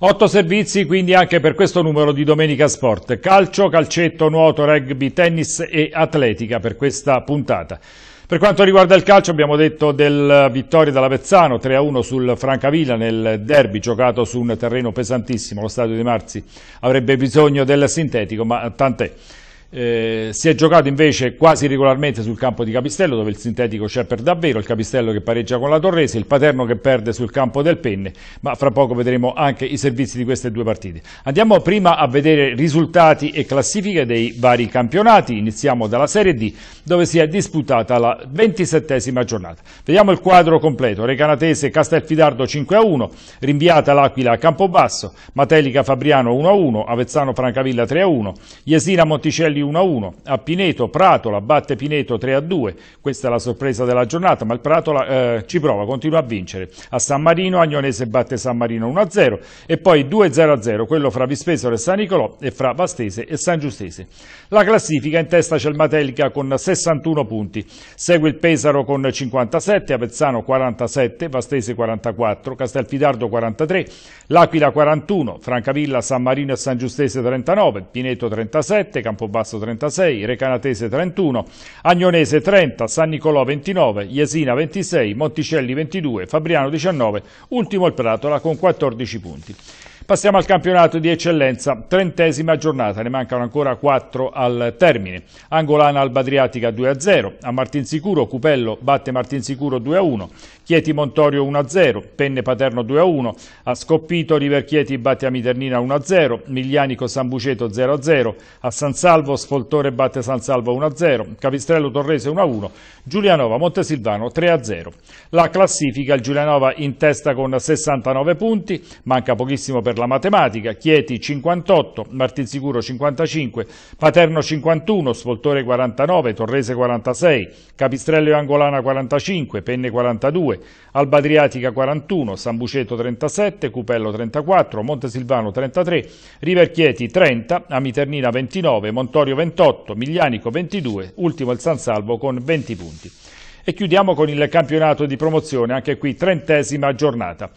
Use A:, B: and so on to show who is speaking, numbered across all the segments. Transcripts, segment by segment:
A: Otto servizi quindi anche per questo numero di Domenica Sport. Calcio, calcetto, nuoto, rugby, tennis e atletica per questa puntata. Per quanto riguarda il calcio abbiamo detto del vittoria dell'Avezzano 3-1 sul Francavilla nel derby giocato su un terreno pesantissimo, lo stadio di Marzi avrebbe bisogno del sintetico ma tant'è. Eh, si è giocato invece quasi regolarmente sul campo di Capistello dove il sintetico c'è per davvero, il Capistello che pareggia con la Torrese, il Paterno che perde sul campo del Penne, ma fra poco vedremo anche i servizi di queste due partite. Andiamo prima a vedere risultati e classifiche dei vari campionati, iniziamo dalla Serie D dove si è disputata la ventisettesima giornata. Vediamo il quadro completo, Recanatese Castelfidardo 5-1, rinviata l'Aquila a Campobasso, Matelica Fabriano 1-1, Avezzano Francavilla 3-1, Jesina Monticelli Napoli 1-1, a Pineto Pratola batte Pineto 3-2, questa è la sorpresa della giornata, ma il Pratola eh, ci prova, continua a vincere. A San Marino Agnonese batte San Marino 1-0 e poi 2-0-0, quello fra Vispesero e San Nicolò e fra Vastese e San Giustese. La classifica in testa c'è il Matelica con 61 punti, segue il Pesaro con 57, Avezzano 47, Vastese 44, Castelfidardo 43, L'Aquila 41, Francavilla, San Marino e San Giustese 39, Pineto 37, Campobasso Passo 36, Recanatese 31, Agnonese 30, San Nicolò 29, Jesina 26, Monticelli 22, Fabriano 19, ultimo il Pratola con 14 punti. Passiamo al campionato di eccellenza, trentesima giornata, ne mancano ancora quattro al termine. Angolana Alba Adriatica 2-0, a Martinsicuro Cupello batte Martinsicuro 2-1, Chieti Montorio 1-0, Penne Paterno 2-1, a Scoppito River Chieti batte a Miternina 1-0, Miglianico San Buceto 0-0, a San Salvo Sfoltore batte San Salvo 1-0, Capistrello Torrese 1-1, Giulianova Montesilvano 3-0. La classifica, il Giulianova in testa con 69 punti, manca pochissimo per la matematica, Chieti 58, Martinsicuro 55, Paterno 51, Svoltore 49, Torrese 46, Capistrello e Angolana 45, Penne 42, Alba Adriatica 41, San Buceto 37, Cupello 34, Montesilvano 33, River Chieti 30, Amiternina 29, Montorio 28, Miglianico 22, ultimo il San Salvo con 20 punti. E chiudiamo con il campionato di promozione, anche qui trentesima giornata.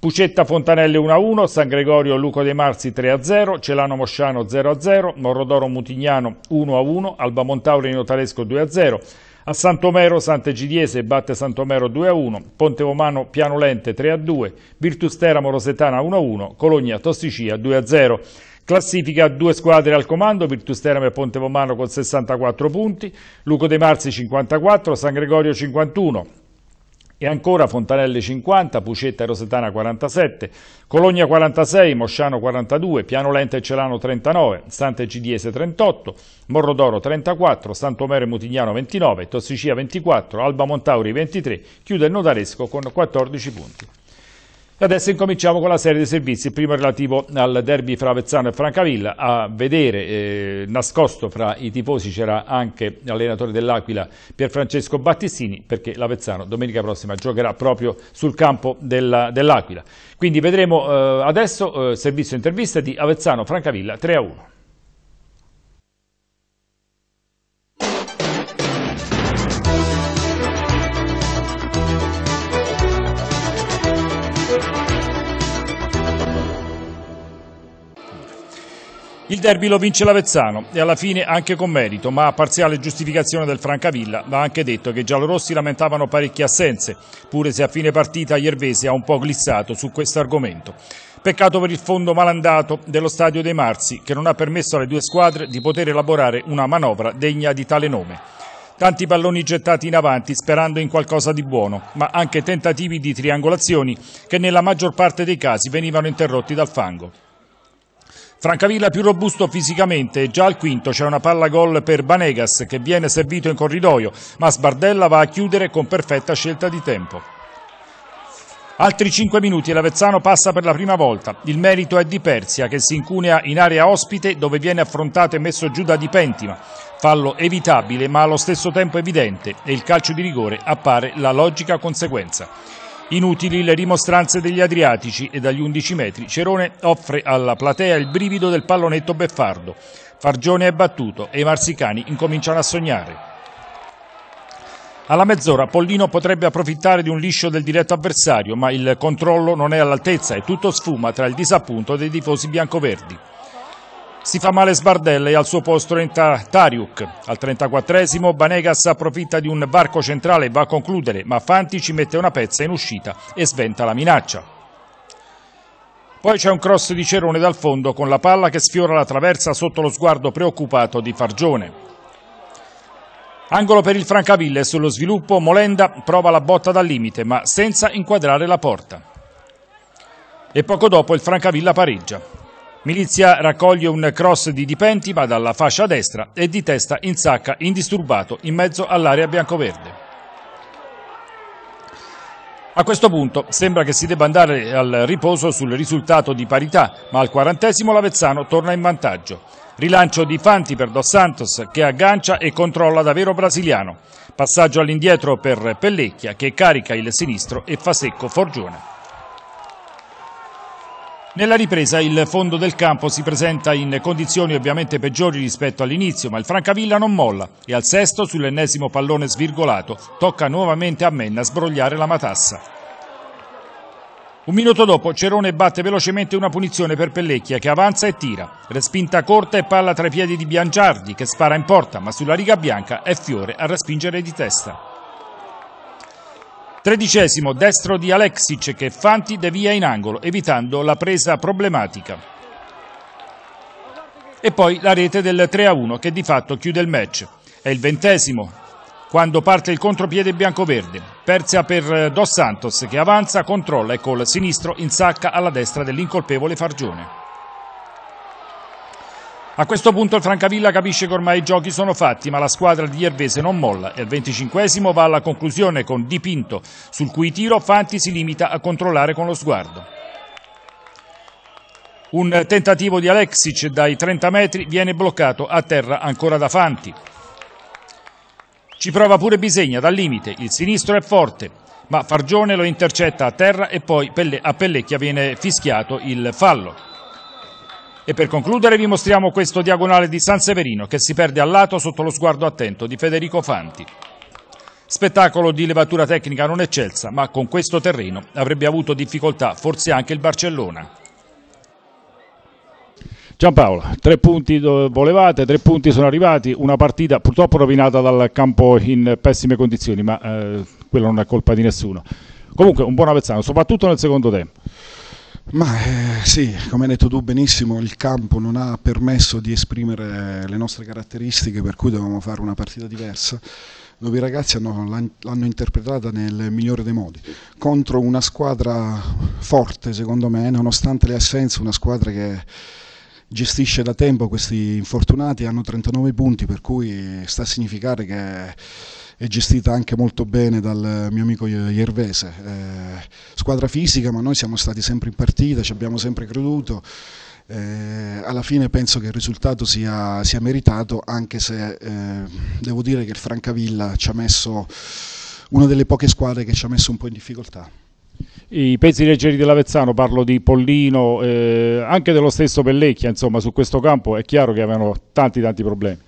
A: Pucetta Fontanelle 1-1, San Gregorio Luco De Marzi 3-0, Celano Mosciano 0-0, Morrodoro Mutignano 1-1, Alba Montauri Notaresco 2-0, a Santomero Sant'Egidiese batte Santomero 2-1, Ponte Romano Piano Lente 3-2, Virtus Teramo Rosetana 1-1, Cologna Tosticia 2-0. Classifica due squadre al comando, Virtus Teramo e Ponte Romano con 64 punti, Luco De Marzi 54, San Gregorio 51, e ancora Fontanelle 50, Pucetta e Rosetana 47, Cologna 46, Mosciano 42, Piano Lenta e Celano 39, Sant'Egidiese 38, Morrodoro 34, Santomero e Mutignano 29, Tossicia 24, Alba Montauri 23, chiude il Notaresco con 14 punti. E adesso incominciamo con la serie di servizi, primo relativo al derby fra Avezzano e Francavilla, a vedere eh, nascosto fra i tifosi c'era anche l'allenatore dell'Aquila Pierfrancesco Battistini perché l'Avezzano domenica prossima giocherà proprio sul campo dell'Aquila. Quindi vedremo eh, adesso eh, servizio intervista di Avezzano Francavilla 3 a 1. Il derby lo vince l'Avezzano e alla fine anche con merito, ma a parziale giustificazione del Francavilla va anche detto che i giallorossi lamentavano parecchie assenze, pure se a fine partita Iervese ha un po' glissato su questo argomento. Peccato per il fondo malandato dello Stadio dei Marzi, che non ha permesso alle due squadre di poter elaborare una manovra degna di tale nome. Tanti palloni gettati in avanti sperando in qualcosa di buono, ma anche tentativi di triangolazioni che nella maggior parte dei casi venivano interrotti dal fango. Francavilla più robusto fisicamente già al quinto c'è una palla gol per Banegas che viene servito in corridoio, ma Sbardella va a chiudere con perfetta scelta di tempo. Altri 5 minuti e l'Avezzano passa per la prima volta. Il merito è di Persia che si incunea in area ospite dove viene affrontato e messo giù da Di Pentima. Fallo evitabile ma allo stesso tempo evidente e il calcio di rigore appare la logica conseguenza. Inutili le rimostranze degli Adriatici e dagli 11 metri Cerone offre alla platea il brivido del pallonetto beffardo. Fargione è battuto e i marsicani incominciano a sognare. Alla mezz'ora Pollino potrebbe approfittare di un liscio del diretto avversario, ma il controllo non è all'altezza e tutto sfuma tra il disappunto dei tifosi biancoverdi. Si fa male Sbardella e al suo posto entra Tariuk. Al 34esimo Banegas approfitta di un varco centrale e va a concludere, ma Fanti ci mette una pezza in uscita e sventa la minaccia. Poi c'è un cross di Cerone dal fondo con la palla che sfiora la traversa sotto lo sguardo preoccupato di Fargione. Angolo per il Francaville sullo sviluppo Molenda prova la botta dal limite ma senza inquadrare la porta. E poco dopo il Francavilla pareggia. Milizia raccoglie un cross di Dipenti ma dalla fascia destra e di testa insacca indisturbato in mezzo all'area biancoverde. A questo punto sembra che si debba andare al riposo sul risultato di parità, ma al quarantesimo l'Avezzano torna in vantaggio. Rilancio di Fanti per Dos Santos che aggancia e controlla davvero brasiliano. Passaggio all'indietro per Pellecchia che carica il sinistro e fa secco Forgione. Nella ripresa il fondo del campo si presenta in condizioni ovviamente peggiori rispetto all'inizio, ma il Francavilla non molla e al sesto, sull'ennesimo pallone svirgolato, tocca nuovamente a Menna sbrogliare la matassa. Un minuto dopo Cerone batte velocemente una punizione per Pellecchia che avanza e tira. Respinta corta e palla tra i piedi di Biangiardi che spara in porta ma sulla riga bianca è Fiore a respingere di testa. Tredicesimo, destro di Alexic che Fanti devia in angolo evitando la presa problematica. E poi la rete del 3-1 che di fatto chiude il match. È il ventesimo, quando parte il contropiede biancoverde. Perzia per eh, Dos Santos che avanza, controlla e col sinistro insacca alla destra dell'incolpevole Fargione. A questo punto il Francavilla capisce che ormai i giochi sono fatti, ma la squadra di Iervese non molla e al 25 va alla conclusione con Dipinto, sul cui tiro Fanti si limita a controllare con lo sguardo. Un tentativo di Alexic dai 30 metri viene bloccato a terra ancora da Fanti. Ci prova pure Bisegna dal limite, il sinistro è forte, ma Fargione lo intercetta a terra e poi a Pellecchia viene fischiato il fallo. E per concludere vi mostriamo questo diagonale di San Severino che si perde al lato sotto lo sguardo attento di Federico Fanti. Spettacolo di levatura tecnica non eccelsa, ma con questo terreno avrebbe avuto difficoltà forse anche il Barcellona.
B: Giampaolo, tre punti volevate, tre punti sono arrivati, una partita purtroppo rovinata dal campo in pessime condizioni, ma eh, quello non è colpa di nessuno. Comunque un buon Avezzano, soprattutto nel secondo tempo.
C: Ma eh, sì, come hai detto tu benissimo, il campo non ha permesso di esprimere le nostre caratteristiche, per cui dovevamo fare una partita diversa dove i ragazzi hanno, l'hanno interpretata nel migliore dei modi, contro una squadra forte secondo me, nonostante le assenze, una squadra che gestisce da tempo questi infortunati, hanno 39 punti, per cui sta a significare che è gestita anche molto bene dal mio amico Iervese. Eh, squadra fisica, ma noi siamo stati sempre in partita, ci abbiamo sempre creduto. Eh, alla fine penso che il risultato sia, sia meritato, anche se eh, devo dire che il Francavilla ci ha messo una delle poche squadre che ci ha messo un po' in difficoltà.
B: I pezzi leggeri dell'Avezzano, parlo di Pollino, eh, anche dello stesso Pellecchia, insomma su questo campo è chiaro che avevano tanti tanti problemi.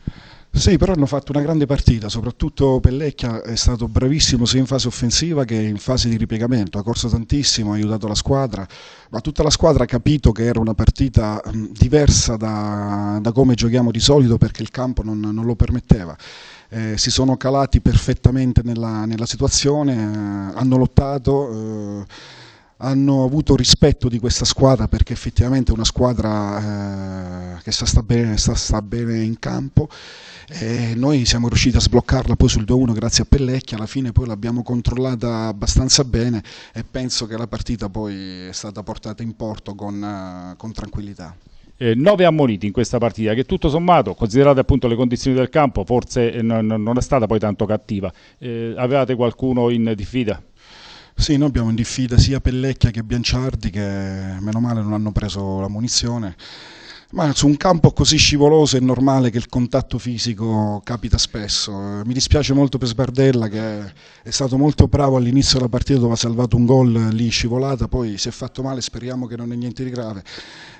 C: Sì, però hanno fatto una grande partita, soprattutto Pellecchia è stato bravissimo sia in fase offensiva che in fase di ripiegamento, ha corso tantissimo, ha aiutato la squadra, ma tutta la squadra ha capito che era una partita diversa da, da come giochiamo di solito perché il campo non, non lo permetteva. Eh, si sono calati perfettamente nella, nella situazione, eh, hanno lottato. Eh, hanno avuto rispetto di questa squadra perché effettivamente è una squadra eh, che sta, sta, bene, sta, sta, bene, in campo e noi siamo riusciti a sbloccarla poi sul 2-1 grazie a Pellecchia, alla fine poi l'abbiamo controllata abbastanza bene e penso che la partita poi è stata portata in porto con, uh, con tranquillità.
B: Eh, nove ammoniti in questa partita che tutto sommato, considerate appunto le condizioni del campo, forse eh, non, non, è stata poi tanto cattiva. Eh, avevate qualcuno in diffida?
C: Sì, noi abbiamo in diffida sia Pellecchia che Bianciardi che meno male non hanno preso la munizione Ma su un campo così scivoloso è normale che il contatto fisico capita spesso. Mi dispiace molto per Sbardella che è stato molto bravo all'inizio della partita dove ha salvato un gol lì scivolata, poi si è fatto male, speriamo che non è niente di grave.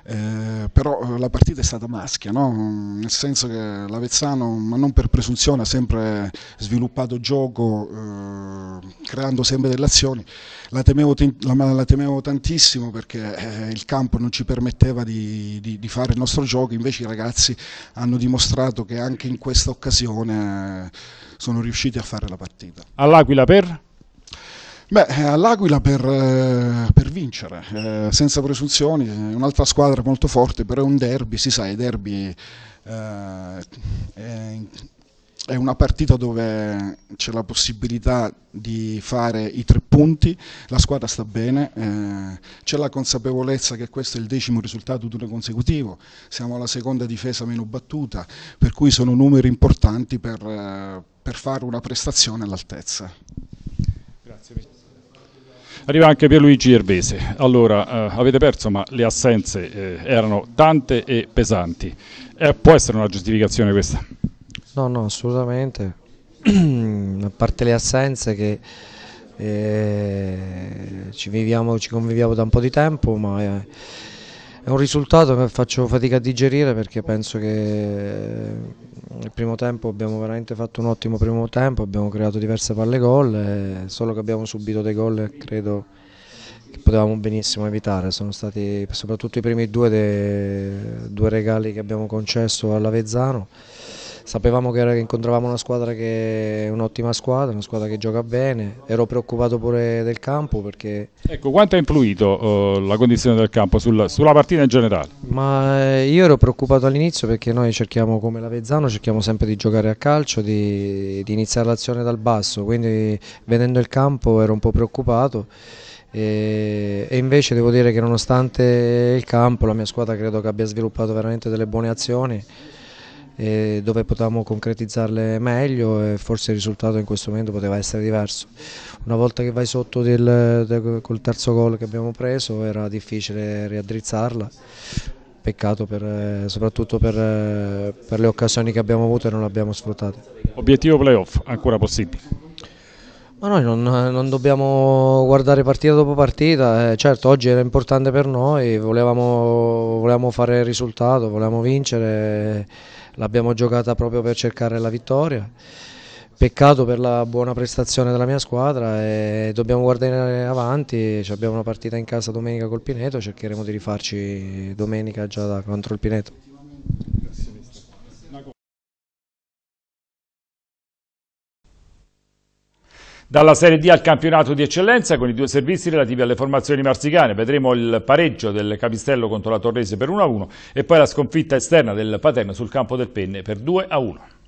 C: Eh, però la partita è stata maschia, no? nel senso che l'Avezzano, ma non per presunzione, ha sempre sviluppato gioco, eh, creando sempre delle azioni. La temevo, la, la temevo tantissimo perché eh, il campo non ci permetteva di, di, di fare nostro gioco, invece i ragazzi hanno dimostrato che anche in questa occasione eh, sono riusciti a fare la partita.
B: All'Aquila per?
C: Beh, eh, all'Aquila per, eh, per vincere, eh, senza presunzioni, un'altra squadra molto forte, però è un derby, si sa, i derby eh, è una partita dove c'è la possibilità di fare i tre punti, la squadra sta bene, eh, c'è la consapevolezza che questo è il decimo risultato d'uno consecutivo, siamo alla seconda difesa meno battuta, per cui sono numeri importanti per, eh, per fare una prestazione all'altezza.
B: Grazie. Arriva anche Pierluigi Erbese. Allora, eh, avete perso, ma le assenze eh, erano tante e pesanti. Eh, può essere una giustificazione questa?
D: No, no, assolutamente. A parte le assenze che eh, ci, viviamo, ci conviviamo da un po' di tempo, ma è, è, un risultato che faccio fatica a digerire perché penso che nel primo tempo abbiamo veramente fatto un ottimo primo tempo, abbiamo creato diverse palle gol, solo che abbiamo subito dei gol credo che potevamo benissimo evitare, sono stati soprattutto i primi due, dei, due regali che abbiamo concesso all'Avezzano sapevamo che incontravamo una squadra che è un'ottima squadra, una squadra che gioca bene, ero preoccupato pure del campo perché...
B: Ecco, quanto ha influito uh, la condizione del campo sulla, sulla, partita in generale?
D: Ma eh, io ero preoccupato all'inizio perché noi cerchiamo come l'Avezzano, cerchiamo sempre di giocare a calcio, di, di iniziare l'azione dal basso, quindi vedendo il campo ero un po' preoccupato. E, invece devo dire che nonostante il campo la mia squadra credo che abbia sviluppato veramente delle buone azioni dove potevamo concretizzarle meglio e forse il risultato in questo momento poteva essere diverso. Una volta che vai sotto del, del, col terzo gol che abbiamo preso era difficile riaddrizzarla, peccato per, soprattutto per, per le occasioni che abbiamo avuto e non le abbiamo sfruttate.
B: Obiettivo playoff ancora possibile?
D: Ma noi non, non, dobbiamo guardare partita dopo partita, eh, certo oggi era importante per noi, volevamo, volevamo fare il risultato, volevamo vincere l'abbiamo giocata proprio per cercare la vittoria. Peccato per la buona prestazione della mia squadra e dobbiamo guardare avanti, abbiamo una partita in casa domenica col Pineto, cercheremo di rifarci domenica già contro il Pineto.
A: Dalla Serie D al campionato di eccellenza con i due servizi relativi alle formazioni marsicane. Vedremo il pareggio del Capistello contro la Torrese per 1-1 e poi la sconfitta esterna del Paterno sul campo del Penne per 2-1.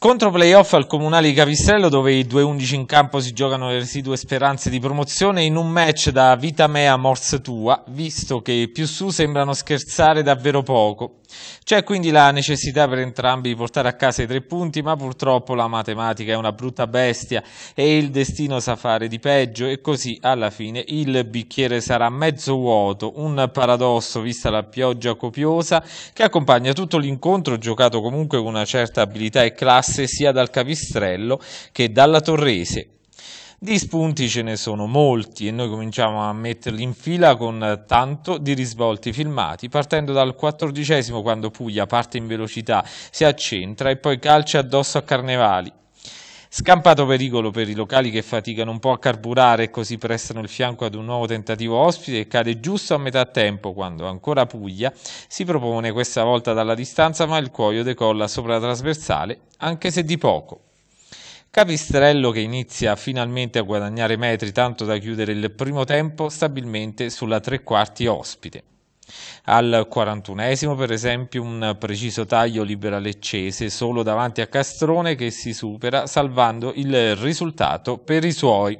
E: Scontro playoff al Comunale di Capistrello dove i due 11 in campo si giocano le residue speranze di promozione in un match da vita mea morse tua, visto che più su sembrano scherzare davvero poco. C'è quindi la necessità per entrambi di portare a casa i tre punti, ma purtroppo la matematica è una brutta bestia e il destino sa fare di peggio e così alla fine il bicchiere sarà mezzo vuoto, un paradosso vista la pioggia copiosa che accompagna tutto l'incontro giocato comunque con una certa abilità e classe sia dal Capistrello che dalla Torrese. Di spunti ce ne sono molti e noi cominciamo a metterli in fila con tanto di risvolti filmati, partendo dal quattordicesimo quando Puglia parte in velocità, si accentra e poi calcia addosso a Carnevali. Scampato pericolo per i locali che faticano un po' a carburare e così prestano il fianco ad un nuovo tentativo ospite e cade giusto a metà tempo quando ancora Puglia si propone questa volta dalla distanza ma il cuoio decolla sopra la trasversale anche se di poco. Capistrello che inizia finalmente a guadagnare metri tanto da chiudere il primo tempo stabilmente sulla tre quarti ospite. Al 41esimo per esempio un preciso taglio libera Leccese solo davanti a Castrone che si supera salvando il risultato per i suoi.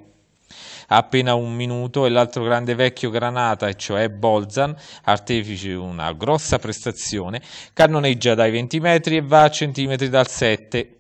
E: appena un minuto e l'altro grande vecchio Granata, e cioè Bolzan, artefice una grossa prestazione, cannoneggia dai 20 metri e va a centimetri dal 7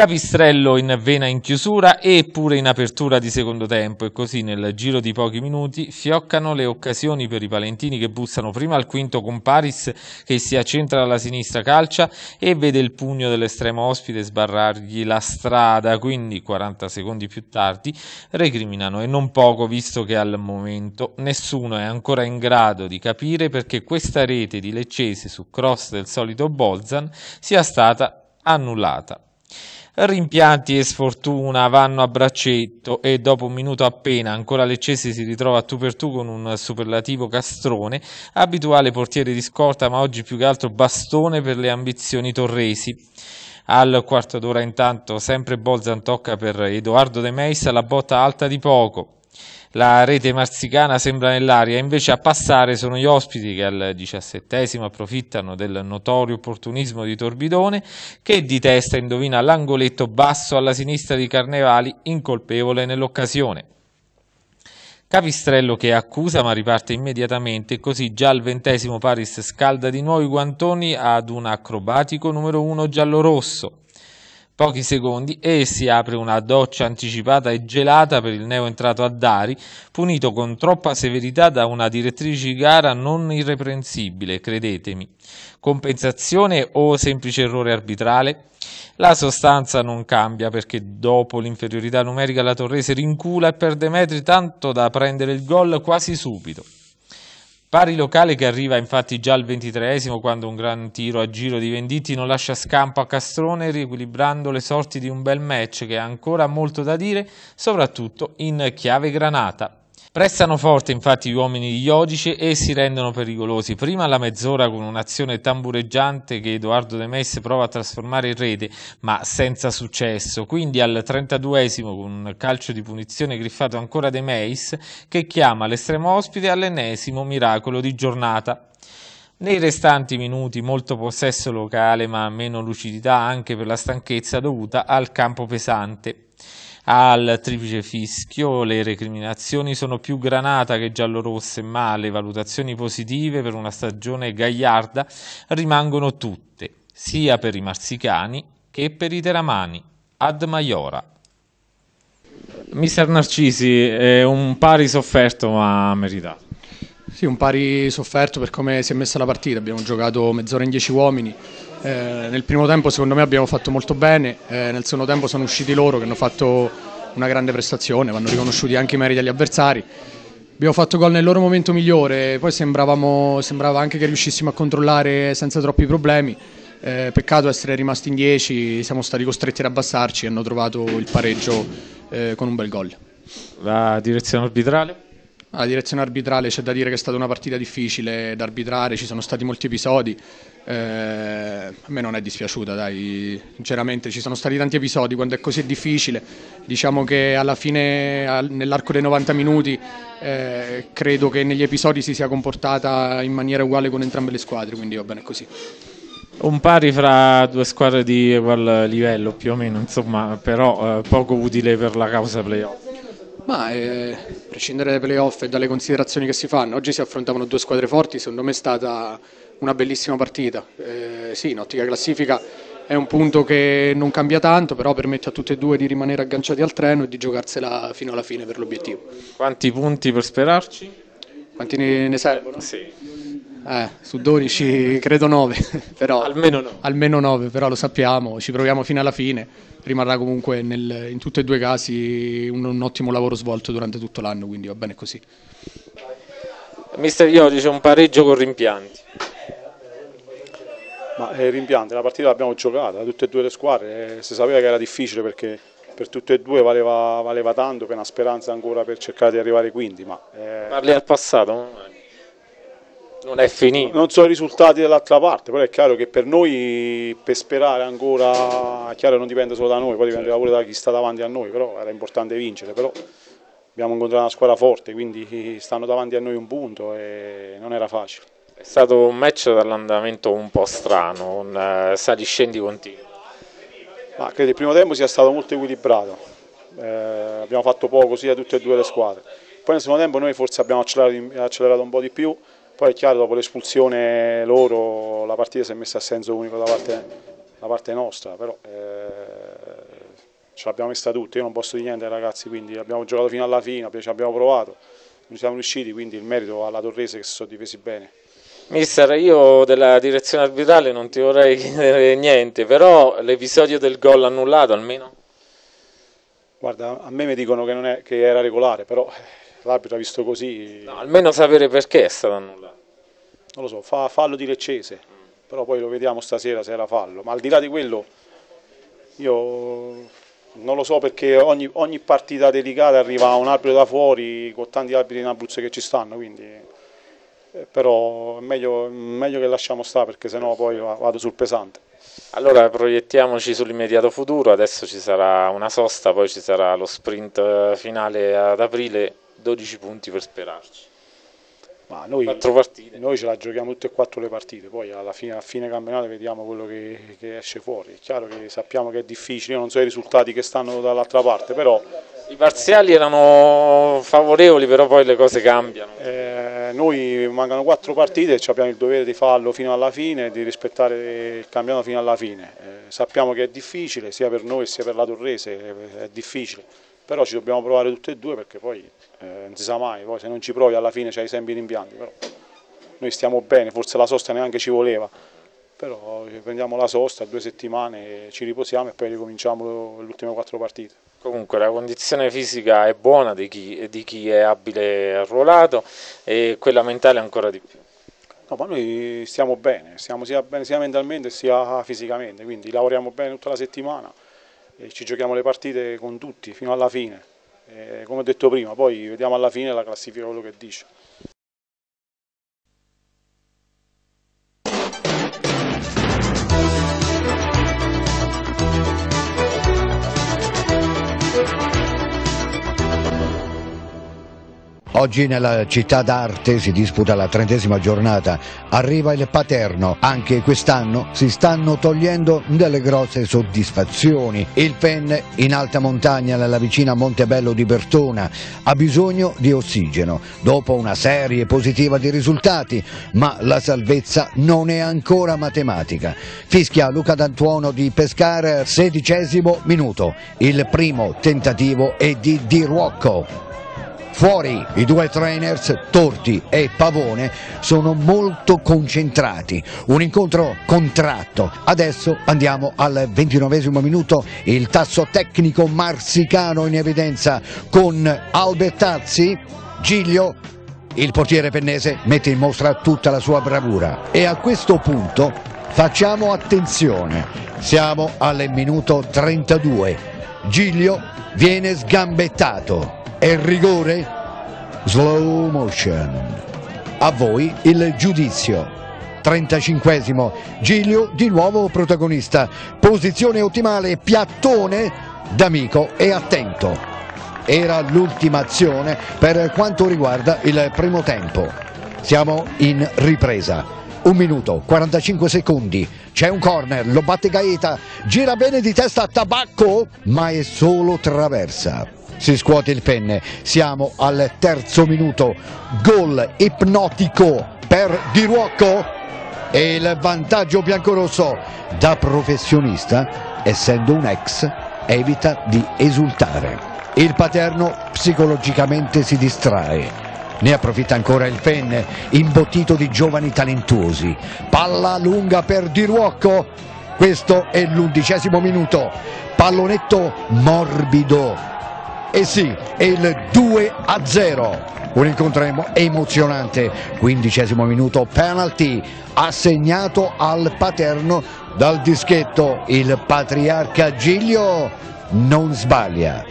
E: Capistrello in vena in chiusura e pure in apertura di secondo tempo e così nel giro di pochi minuti fioccano le occasioni per i palentini che bussano prima al quinto con Paris che si accentra alla sinistra calcia e vede il pugno dell'estremo ospite sbarrargli la strada, quindi 40 secondi più tardi recriminano e non poco visto che al momento nessuno è ancora in grado di capire perché questa rete di Leccese su cross del solito Bolzan sia stata annullata. Rimpianti e sfortuna vanno a braccetto e dopo un minuto appena ancora Leccese si ritrova a tu per tu con un superlativo castrone, abituale portiere di scorta ma oggi più che altro bastone per le ambizioni torresi. Al quarto d'ora intanto sempre Bolzan tocca per Edoardo De Meis la botta alta di poco, la rete marsicana sembra nell'aria, invece a passare sono gli ospiti che al diciassettesimo approfittano del notorio opportunismo di Torbidone che di testa indovina l'angoletto basso alla sinistra di Carnevali, incolpevole nell'occasione. Capistrello che accusa ma riparte immediatamente così già al ventesimo Paris scalda di nuovo i guantoni ad un acrobatico numero uno giallo-rosso pochi secondi e si apre una doccia anticipata e gelata per il neo entrato a Dari, punito con troppa severità da una direttrice di gara non irreprensibile, credetemi. Compensazione o semplice errore arbitrale? La sostanza non cambia perché dopo l'inferiorità numerica la Torrese rincula e perde metri tanto da prendere il gol quasi subito. Pari locale che arriva infatti già al ventitreesimo quando un gran tiro a giro di Venditti non lascia scampo a Castrone riequilibrando le sorti di un bel match che ha ancora molto da dire soprattutto in chiave granata. Prestano forte infatti gli uomini di Iodice e si rendono pericolosi. Prima alla mezz'ora con un'azione tambureggiante che Edoardo De Messe prova a trasformare in rete, ma senza successo. Quindi al 32esimo con un calcio di punizione griffato ancora De Meis che chiama l'estremo ospite all'ennesimo miracolo di giornata. Nei restanti minuti molto possesso locale ma meno lucidità anche per la stanchezza dovuta al campo pesante al triplice fischio, le recriminazioni sono più granata che giallorosse, ma le valutazioni positive per una stagione gagliarda rimangono tutte, sia per i marsicani che per i teramani. Ad Maiora. Mister Narcisi, è un pari sofferto ma meritato.
F: Sì, un pari sofferto per come si è messa la partita. Abbiamo giocato mezz'ora in dieci uomini. Eh, nel primo tempo secondo me abbiamo fatto molto bene, eh, nel secondo tempo sono usciti loro che hanno fatto una grande prestazione, vanno riconosciuti anche i meriti agli avversari. Abbiamo fatto gol nel loro momento migliore, poi sembrava anche che riuscissimo a controllare senza troppi problemi. Eh, peccato essere rimasti in 10, siamo stati costretti ad abbassarci e hanno trovato il pareggio eh, con un bel gol.
E: La direzione arbitrale?
F: La direzione arbitrale c'è da dire che è stata una partita difficile da arbitrare, ci sono stati molti episodi, eh, a me non è dispiaciuta, dai. sinceramente ci sono stati tanti episodi quando è così difficile, diciamo che alla fine nell'arco dei 90 minuti eh, credo che negli episodi si sia comportata in maniera uguale con entrambe le squadre, quindi va bene così.
E: Un pari fra due squadre di ugual livello più o meno, insomma, però eh, poco utile per la causa playoff.
F: Ma eh, a prescindere dai playoff e dalle considerazioni che si fanno, oggi si affrontavano due squadre forti, secondo me è stata una bellissima partita. Eh, sì, in ottica classifica è un punto che non cambia tanto, però permette a tutte e due di rimanere agganciati al treno e di giocarsela fino alla fine per l'obiettivo.
E: Quanti punti per sperarci?
F: Quanti ne, ne servono?
E: Sì.
F: Eh, su 12 credo 9, però,
E: almeno 9.
F: almeno 9, però lo sappiamo, ci proviamo fino alla fine, rimarrà comunque nel, in tutti e due i casi un, un, ottimo lavoro svolto durante tutto l'anno, quindi va bene così.
E: Mister Iodi c'è un pareggio con rimpianti.
G: Ma eh, rimpianti, la partita l'abbiamo giocata, tutte e due le squadre, eh, si sapeva che era difficile perché per tutte e due valeva, valeva tanto, per una speranza ancora per cercare di arrivare quinti. Ma,
E: eh... Parli al passato? Non è finito.
G: Non so i risultati dell'altra parte, però è chiaro che per noi, per sperare ancora, è chiaro non dipende solo da noi, poi dipende pure da chi sta davanti a noi, però era importante vincere, però abbiamo incontrato una squadra forte, quindi stanno davanti a noi un punto e non era facile.
E: È stato un match dall'andamento un po' strano, un uh, saliscendi continui.
G: Ma credo il primo tempo sia stato molto equilibrato, eh, abbiamo fatto poco sia tutte e due le squadre. Poi nel secondo tempo noi forse abbiamo accelerato, accelerato un po' di più, poi è chiaro dopo l'espulsione loro la partita si è messa a senso unico da parte, da parte nostra, però eh, ce l'abbiamo messa tutti, io non posso dire niente ragazzi, quindi abbiamo giocato fino alla fine, ci abbiamo provato, non siamo riusciti, quindi il merito alla Torrese che si sono difesi bene.
E: Mister, io della direzione arbitrale non ti vorrei chiedere niente, però l'episodio del gol annullato almeno?
G: Guarda, a me mi dicono che, è, che era regolare, però l'arbitro ha visto così...
E: No, almeno sapere perché è stato annullato.
G: Non lo so, fa fallo di Leccese, però poi lo vediamo stasera se era fallo, ma al di là di quello io non lo so perché ogni, ogni partita delicata arriva un arbitro da fuori con tanti arbitri in Abruzzo che ci stanno, quindi eh, però è meglio, meglio, che lasciamo stare perché sennò poi vado sul pesante.
E: Allora proiettiamoci sull'immediato futuro, adesso ci sarà una sosta, poi ci sarà lo sprint eh, finale ad aprile, 12 punti per sperarci.
G: Ma noi, noi, ce la giochiamo tutte e quattro le partite, poi alla fine, a fine campionato vediamo quello che, che, esce fuori. È chiaro che sappiamo che è difficile, io non so i risultati che stanno dall'altra parte, però...
E: I parziali erano favorevoli, però poi le cose cambiano.
G: Eh, noi mancano quattro partite e abbiamo il dovere di farlo fino alla fine, di rispettare il campionato fino alla fine. Eh, sappiamo che è difficile, sia per noi sia per la Torrese, è difficile però ci dobbiamo provare tutte e due perché poi eh, non si sa mai, poi se non ci provi alla fine c'hai sempre i rimpianti, però noi stiamo bene, forse la sosta neanche ci voleva, però prendiamo la sosta, due settimane, ci riposiamo e poi ricominciamo le ultime quattro partite.
E: Comunque la condizione fisica è buona di chi, di chi è abile arruolato e quella mentale ancora di più.
G: No, ma noi stiamo bene, stiamo sia bene sia mentalmente sia fisicamente, quindi lavoriamo bene tutta la settimana ci giochiamo le partite con tutti fino alla fine. E come ho detto prima, poi vediamo alla fine la classifica quello che dice.
H: Oggi nella città d'arte si disputa la trentesima giornata, arriva il Paterno, anche quest'anno si stanno togliendo delle grosse soddisfazioni. Il Pen in alta montagna nella vicina Montebello di Bertona ha bisogno di ossigeno dopo una serie positiva di risultati, ma la salvezza non è ancora matematica. Fischia Luca D'Antuono di Pescara, sedicesimo minuto, il primo tentativo è di Di Ruocco. Fuori i due trainers, Torti e Pavone, sono molto concentrati. Un incontro contratto. Adesso andiamo al ventinovesimo minuto, il tasso tecnico marsicano in evidenza con Albertazzi, Giglio il portiere pennese mette in mostra tutta la sua bravura. E a questo punto facciamo attenzione, siamo al minuto 32, Giglio viene sgambettato, è rigore? Slow motion. A voi il giudizio. 35esimo, Giglio di nuovo protagonista. Posizione ottimale, piattone, d'amico e attento. Era l'ultima azione per quanto riguarda il primo tempo. Siamo in ripresa. Un minuto, 45 secondi, c'è un corner, lo batte Gaeta, gira bene di testa a tabacco, ma è solo traversa si scuote il penne, siamo al terzo minuto, gol ipnotico per Di Ruocco e il vantaggio biancorosso da professionista, essendo un ex, evita di esultare. Il paterno psicologicamente si distrae. Ne approfitta ancora il penne, imbottito di giovani talentuosi. Palla lunga per Di Ruocco. Questo è l'undicesimo minuto. Pallonetto morbido e sì, è il 2 a 0. Un incontro emozionante, quindicesimo minuto, penalty assegnato al paterno dal dischetto. Il patriarca Giglio non sbaglia.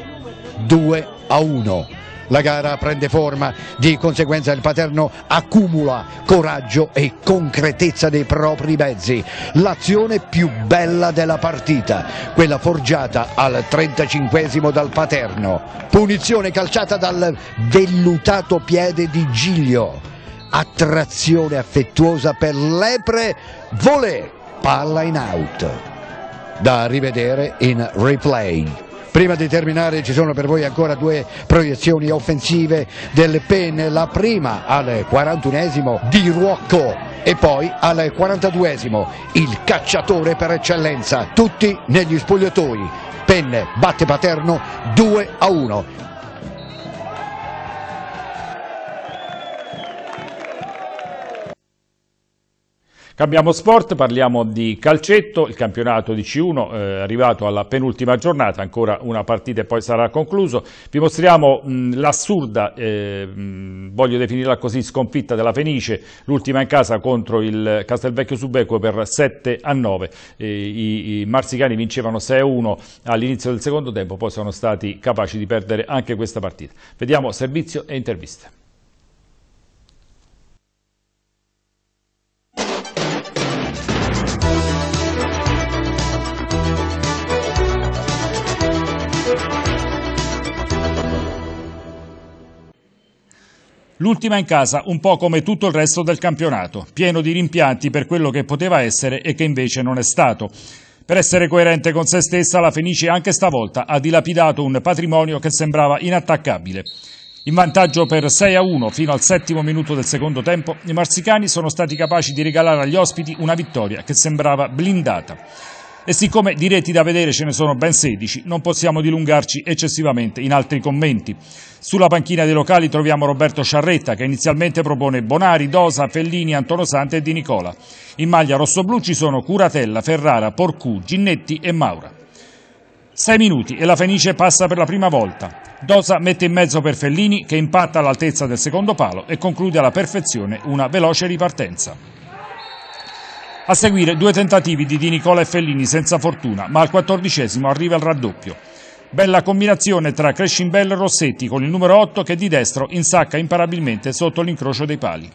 H: 2 a 1 la gara prende forma, di conseguenza il Paterno accumula coraggio e concretezza dei propri mezzi. L'azione più bella della partita, quella forgiata al 35 dal Paterno. Punizione calciata dal vellutato piede di Giglio. Attrazione affettuosa per Lepre, volè, palla in out. Da rivedere in replay. Prima di terminare ci sono per voi ancora due proiezioni offensive del PEN, la prima al 41esimo di Ruocco e poi al 42esimo il cacciatore per eccellenza, tutti negli spogliatoi. PEN batte Paterno 2 a 1.
A: Cambiamo sport, parliamo di calcetto, il campionato di C1 è eh, arrivato alla penultima giornata, ancora una partita e poi sarà concluso. Vi mostriamo l'assurda, eh, voglio definirla così, sconfitta della Fenice, l'ultima in casa contro il Castelvecchio Subequo per 7 a 9. Eh, i, I marsicani vincevano 6 a 1 all'inizio del secondo tempo, poi sono stati capaci di perdere anche questa partita. Vediamo servizio e interviste. L'ultima in casa, un po' come tutto il resto del campionato, pieno di rimpianti per quello che poteva essere e che invece non è stato. Per essere coerente con se stessa, la Fenice anche stavolta ha dilapidato un patrimonio che sembrava inattaccabile. In vantaggio per 6 a 1 fino al settimo minuto del secondo tempo, i marsicani sono stati capaci di regalare agli ospiti una vittoria che sembrava blindata. E siccome diretti da vedere ce ne sono ben 16, non possiamo dilungarci eccessivamente in altri commenti. Sulla panchina dei locali troviamo Roberto Sciarretta che inizialmente propone Bonari, Dosa, Fellini, Antono Sante e Di Nicola. In maglia rossoblù ci sono Curatella, Ferrara, Porcù, Ginnetti e Maura. Sei minuti e la Fenice passa per la prima volta. Dosa mette in mezzo per Fellini che impatta all'altezza del secondo palo e conclude alla perfezione una veloce ripartenza. A seguire due tentativi di Di Nicola e Fellini senza fortuna, ma al quattordicesimo arriva il raddoppio. Bella combinazione tra Crescimbello e Rossetti con il numero 8 che di destro insacca imparabilmente sotto l'incrocio dei pali.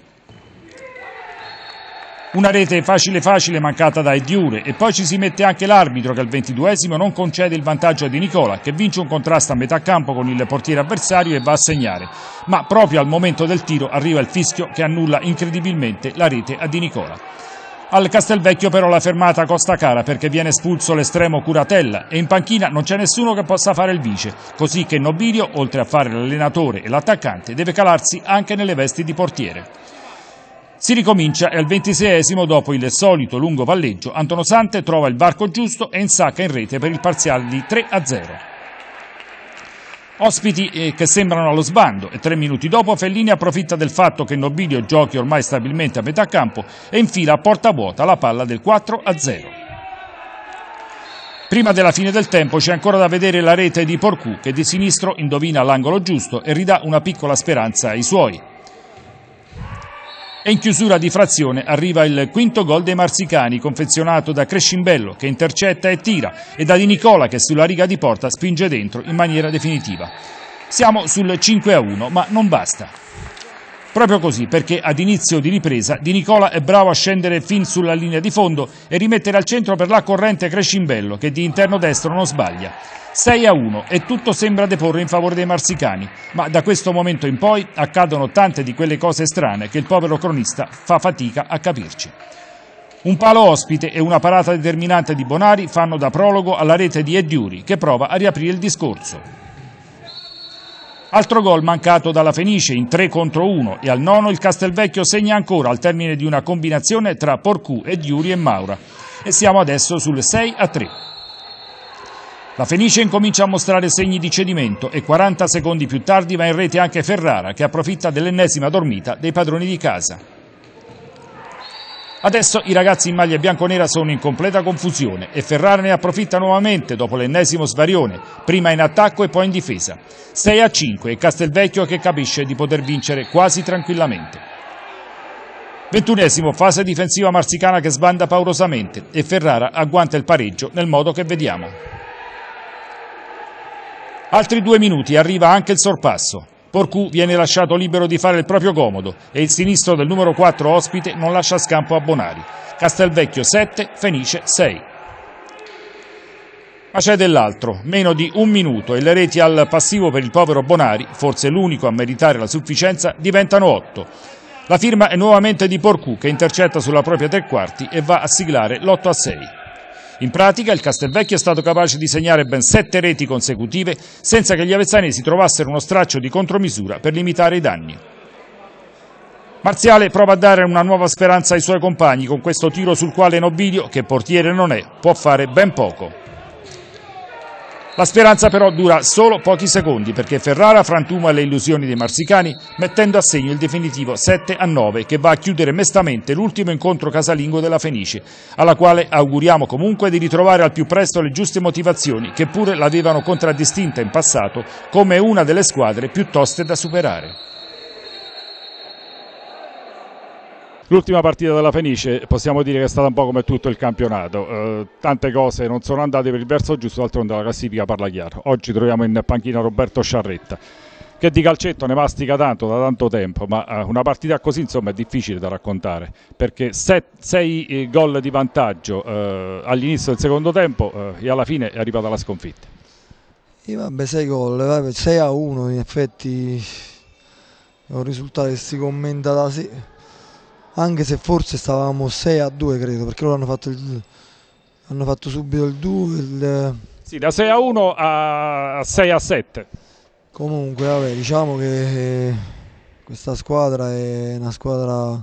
A: Una rete facile facile mancata da Ediure e poi ci si mette anche l'arbitro che al ventiduesimo non concede il vantaggio a Di Nicola che vince un contrasto a metà campo con il portiere avversario e va a segnare. Ma proprio al momento del tiro arriva il fischio che annulla incredibilmente la rete a Di Nicola. Al Castelvecchio però la fermata costa cara perché viene espulso l'estremo Curatella e in panchina non c'è nessuno che possa fare il vice, così che Nobilio, oltre a fare l'allenatore e l'attaccante, deve calarsi anche nelle vesti di portiere. Si ricomincia e al ventiseiesimo, dopo il solito lungo palleggio, Antono Sante trova il varco giusto e insacca in rete per il parziale di 3 a 0. Ospiti eh, che sembrano allo sbando e tre minuti dopo Fellini approfitta del fatto che Nobilio giochi ormai stabilmente a metà campo e infila a porta vuota la palla del 4 a 0. Prima della fine del tempo c'è ancora da vedere la rete di Porcù che di sinistro indovina l'angolo giusto e ridà una piccola speranza ai suoi. E in chiusura di frazione arriva il quinto gol dei Marsicani, confezionato da Crescimbello che intercetta e tira e da Di Nicola che sulla riga di porta spinge dentro in maniera definitiva. Siamo sul 5 a 1, ma non basta. Proprio così, perché ad inizio di ripresa Di Nicola è bravo a scendere fin sulla linea di fondo e rimettere al centro per la corrente Crescimbello, che di interno destro non sbaglia. 6 a 1 e tutto sembra deporre in favore dei marsicani, ma da questo momento in poi accadono tante di quelle cose strane che il povero cronista fa fatica a capirci. Un palo ospite e una parata determinante di Bonari fanno da prologo alla rete di Ediuri che prova a riaprire il discorso. Altro gol mancato dalla Fenice in 3 contro 1 e al nono il Castelvecchio segna ancora al termine di una combinazione tra Porcù, Ediuri e Maura. E siamo adesso sul 6 a 3. La Fenice incomincia a mostrare segni di cedimento e 40 secondi più tardi va in rete anche Ferrara che approfitta dell'ennesima dormita dei padroni di casa. Adesso i ragazzi in maglia bianconera sono in completa confusione e Ferrara ne approfitta nuovamente dopo l'ennesimo svarione, prima in attacco e poi in difesa. 6 a 5 e Castelvecchio che capisce di poter vincere quasi tranquillamente. Ventunesimo, fase difensiva marsicana che sbanda paurosamente e Ferrara agguanta il pareggio nel modo che vediamo. Altri due minuti arriva anche il sorpasso. Porcù viene lasciato libero di fare il proprio comodo e il sinistro del numero 4 ospite non lascia scampo a Bonari. Castelvecchio 7, Fenice 6. Ma c'è dell'altro, meno di un minuto e le reti al passivo per il povero Bonari, forse l'unico a meritare la sufficienza, diventano 8. La firma è nuovamente di Porcù che intercetta sulla propria tre quarti e va a siglare l'8 a 6. In pratica il Castelvecchio è stato capace di segnare ben sette reti consecutive senza che gli avezzani si trovassero uno straccio di contromisura per limitare i danni. Marziale prova a dare una nuova speranza ai suoi compagni con questo tiro sul quale Nobilio, che portiere non è, può fare ben poco. La speranza però dura solo pochi secondi perché Ferrara frantuma le illusioni dei marsicani mettendo a segno il definitivo 7 a 9 che va a chiudere mestamente l'ultimo incontro casalingo della Fenice, alla quale auguriamo comunque di ritrovare al più presto le giuste motivazioni che pure l'avevano contraddistinta in passato come una delle squadre più toste da superare.
B: L'ultima partita della Fenice possiamo dire che è stata un po' come tutto il campionato, eh, tante cose non sono andate per il verso giusto, d'altronde la classifica parla chiaro. Oggi troviamo in panchina Roberto Sciarretta, che di calcetto ne mastica tanto da tanto tempo, ma eh, una partita così insomma è difficile da raccontare, perché set, sei eh, gol di vantaggio eh, all'inizio del secondo tempo eh, e alla fine è arrivata la sconfitta.
I: E vabbè, 6 gol, 6 a 1 in effetti è un risultato che si commenta da sé anche se forse stavamo 6 a 2 credo perché loro hanno fatto, il, hanno fatto subito il 2 il...
B: sì da 6 a 1 a 6 a 7
I: comunque vabbè diciamo che questa squadra è una squadra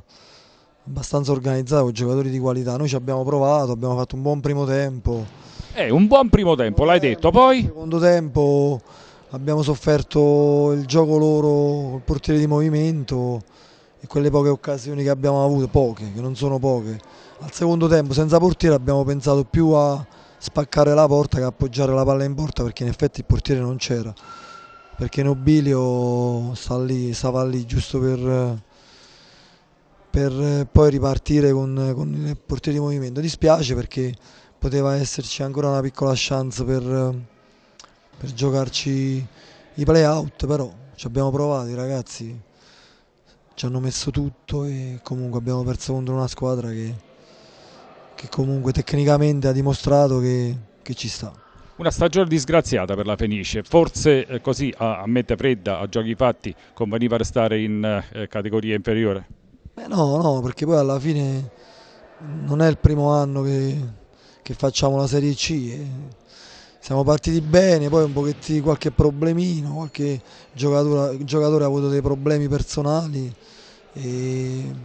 I: abbastanza organizzata con giocatori di qualità. Noi ci abbiamo provato abbiamo fatto un buon primo tempo.
B: È un buon primo tempo l'hai detto. Poi?
I: Secondo tempo abbiamo sofferto il gioco loro il portiere di movimento e quelle poche occasioni che abbiamo avuto, poche, che non sono poche. Al secondo tempo senza portiere abbiamo pensato più a spaccare la porta che a appoggiare la palla in porta perché in effetti il portiere non c'era. Perché Nobilio lì, stava lì giusto per, per poi ripartire con, con il portiere di movimento. Dispiace perché poteva esserci ancora una piccola chance per, per giocarci i play out, però ci abbiamo provato ragazzi ci hanno messo tutto e comunque abbiamo perso contro una squadra che, che comunque tecnicamente ha dimostrato che, che, ci sta.
B: Una stagione disgraziata per la Fenice, forse eh, così a, a, mente fredda, a giochi fatti, conveniva restare in eh, categoria inferiore?
I: Eh no, no, perché poi alla fine non è il primo anno che, che facciamo la Serie C. Eh. Siamo partiti bene, poi un pochettino qualche problemino, qualche giocatore, giocatore ha avuto dei problemi personali e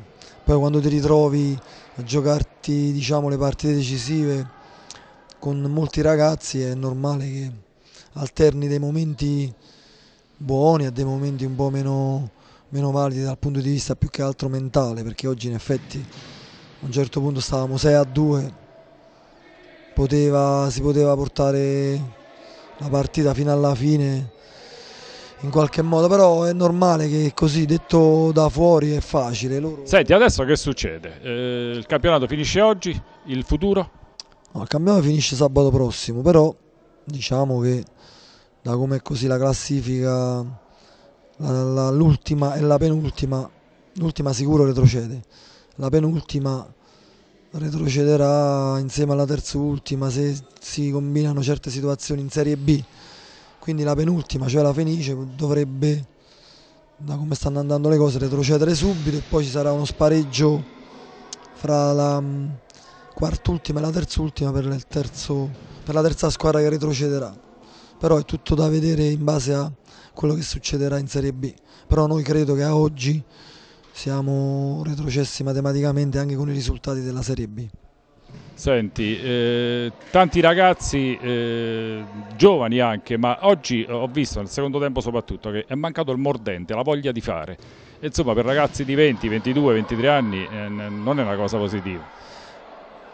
I: poi quando ti ritrovi a giocarti diciamo, le partite decisive con molti ragazzi è normale che alterni dei momenti buoni a dei momenti un po' meno, meno validi dal punto di vista più che altro mentale perché oggi in effetti a un certo punto stavamo 6 a 2 poteva, si poteva portare la partita fino alla fine in qualche modo, però è normale che così detto da fuori è facile. Loro...
B: Senti, adesso che succede? Eh, il campionato finisce oggi, il futuro?
I: No, il campionato finisce sabato prossimo, però diciamo che da come è così la classifica, l'ultima e la penultima, l'ultima sicuro retrocede, la penultima retrocederà insieme alla terza ultima se si combinano certe situazioni in Serie B quindi la penultima, cioè la Fenice, dovrebbe, da come stanno andando le cose, retrocedere subito e poi ci sarà uno spareggio fra la um, quart'ultima e la terz'ultima per, per la terza squadra che retrocederà. Però è tutto da vedere in base a quello che succederà in Serie B. Però noi credo che a oggi siamo retrocessi matematicamente anche con i risultati della Serie B.
B: Senti, eh, tanti ragazzi eh, giovani anche, ma oggi ho visto nel secondo tempo soprattutto che è mancato il mordente, la voglia di fare. E insomma per ragazzi di 20, 22, 23 anni eh, non è una cosa positiva.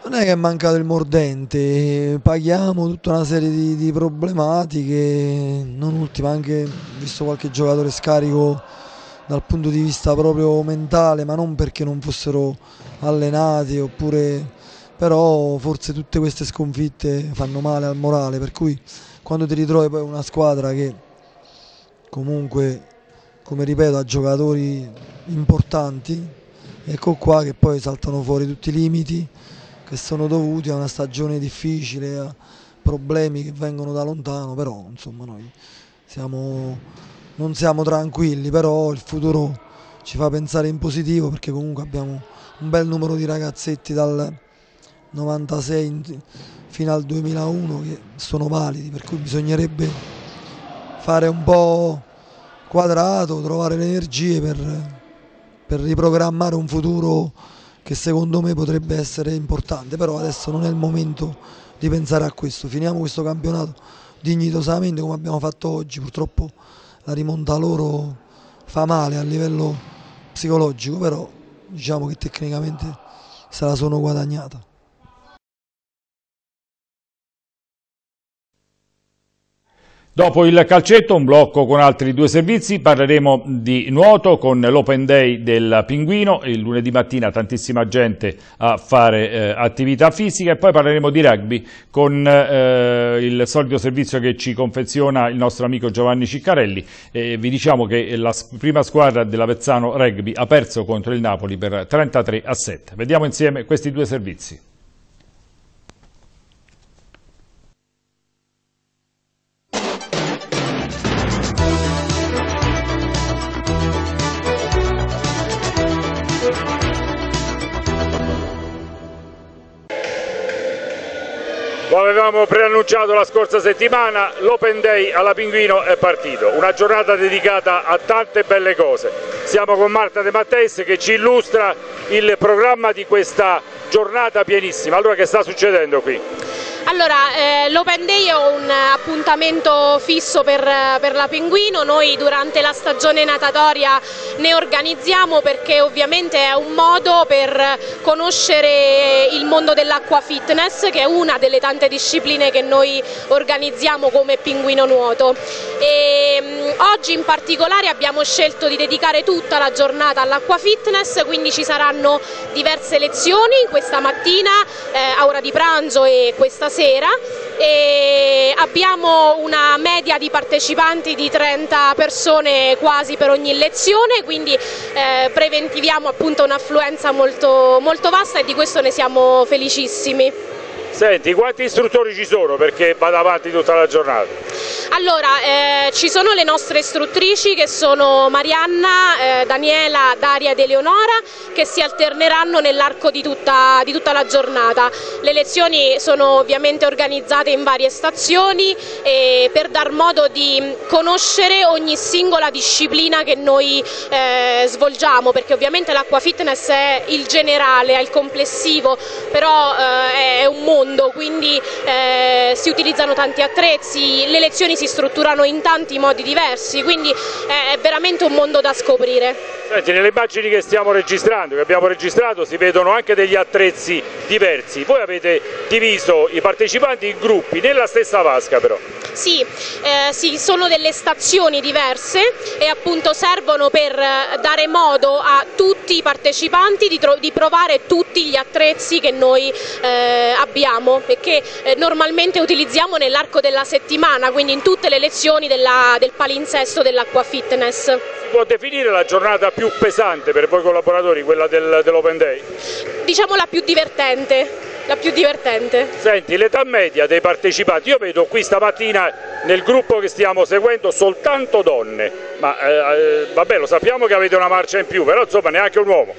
I: Non è che è mancato il mordente, paghiamo tutta una serie di, di problematiche, non ultima anche visto qualche giocatore scarico dal punto di vista proprio mentale, ma non perché non fossero allenati oppure però forse tutte queste sconfitte fanno male al morale, per cui quando ti ritrovi poi una squadra che comunque, come ripeto, ha giocatori importanti, ecco qua che poi saltano fuori tutti i limiti che sono dovuti a una stagione difficile, a problemi che vengono da lontano, però insomma noi siamo, non siamo tranquilli, però il futuro ci fa pensare in positivo perché comunque abbiamo un bel numero di ragazzetti dal, 96 fino al 2001 che sono validi, per cui bisognerebbe fare un po' quadrato, trovare le energie per, per riprogrammare un futuro che secondo me potrebbe essere importante, però adesso non è il momento di pensare a questo, finiamo questo campionato dignitosamente come abbiamo fatto oggi, purtroppo la rimonta loro fa male a livello psicologico, però diciamo che tecnicamente se la sono guadagnata.
A: Dopo il calcetto, un blocco con altri due servizi, parleremo di nuoto con l'Open Day del Pinguino, il lunedì mattina tantissima gente a fare eh, attività fisica e poi parleremo di rugby con eh, il solito servizio che ci confeziona il nostro amico Giovanni Ciccarelli. E vi diciamo che la prima squadra dell'Avezzano Rugby ha perso contro il Napoli per 33 a 7. Vediamo insieme questi due servizi. Avevamo preannunciato la scorsa settimana, l'Open Day alla Pinguino è partito, una giornata dedicata a tante belle cose. Siamo con Marta De Matteis che ci illustra il programma di questa giornata pienissima. Allora che sta succedendo qui?
J: Allora, eh, l'Open Day è un appuntamento fisso per, per, la Pinguino, noi durante la stagione natatoria ne organizziamo perché ovviamente è un modo per conoscere il mondo dell'acqua fitness che è una delle tante discipline che noi organizziamo come Pinguino Nuoto. E, mm, oggi in particolare abbiamo scelto di dedicare tutta la giornata all'acqua fitness, quindi ci saranno diverse lezioni questa mattina, eh, a ora di pranzo e questa sera e abbiamo una media di partecipanti di 30 persone quasi per ogni lezione, quindi eh, preventiviamo appunto un'affluenza molto, molto vasta e di questo ne siamo felicissimi.
A: Senti, quanti istruttori ci sono perché vada avanti tutta la giornata?
J: Allora, eh, ci sono le nostre istruttrici che sono Marianna, eh, Daniela, Daria ed Eleonora che si alterneranno nell'arco di di tutta la giornata. Le lezioni sono ovviamente organizzate in varie stazioni eh, per dar modo di conoscere ogni singola disciplina che noi eh, svolgiamo perché ovviamente l'acqua fitness è il generale, è il complessivo, però eh, è un mondo mondo, quindi eh, si utilizzano tanti attrezzi, le lezioni si strutturano in tanti modi diversi, quindi è veramente un mondo da scoprire.
A: Senti, nelle immagini che stiamo registrando, che abbiamo registrato, si vedono anche degli attrezzi diversi. Voi avete diviso i partecipanti in gruppi nella stessa vasca però.
J: Sì, eh, sì, sono delle stazioni diverse e appunto servono per dare modo a tutti i partecipanti di, di provare tutti gli attrezzi che noi eh, abbiamo e che eh, normalmente utilizziamo nell'arco della settimana, quindi in tutte le lezioni della, del palinsesto dell'acqua fitness.
A: Si può definire la giornata più pesante per voi collaboratori, quella del, dell'Open Day?
J: Diciamo la più divertente la più divertente.
A: Senti, l'età media dei partecipanti, io vedo qui stamattina nel gruppo che stiamo seguendo soltanto donne, ma eh, eh, vabbè lo sappiamo che avete una marcia in più, però insomma neanche un uomo.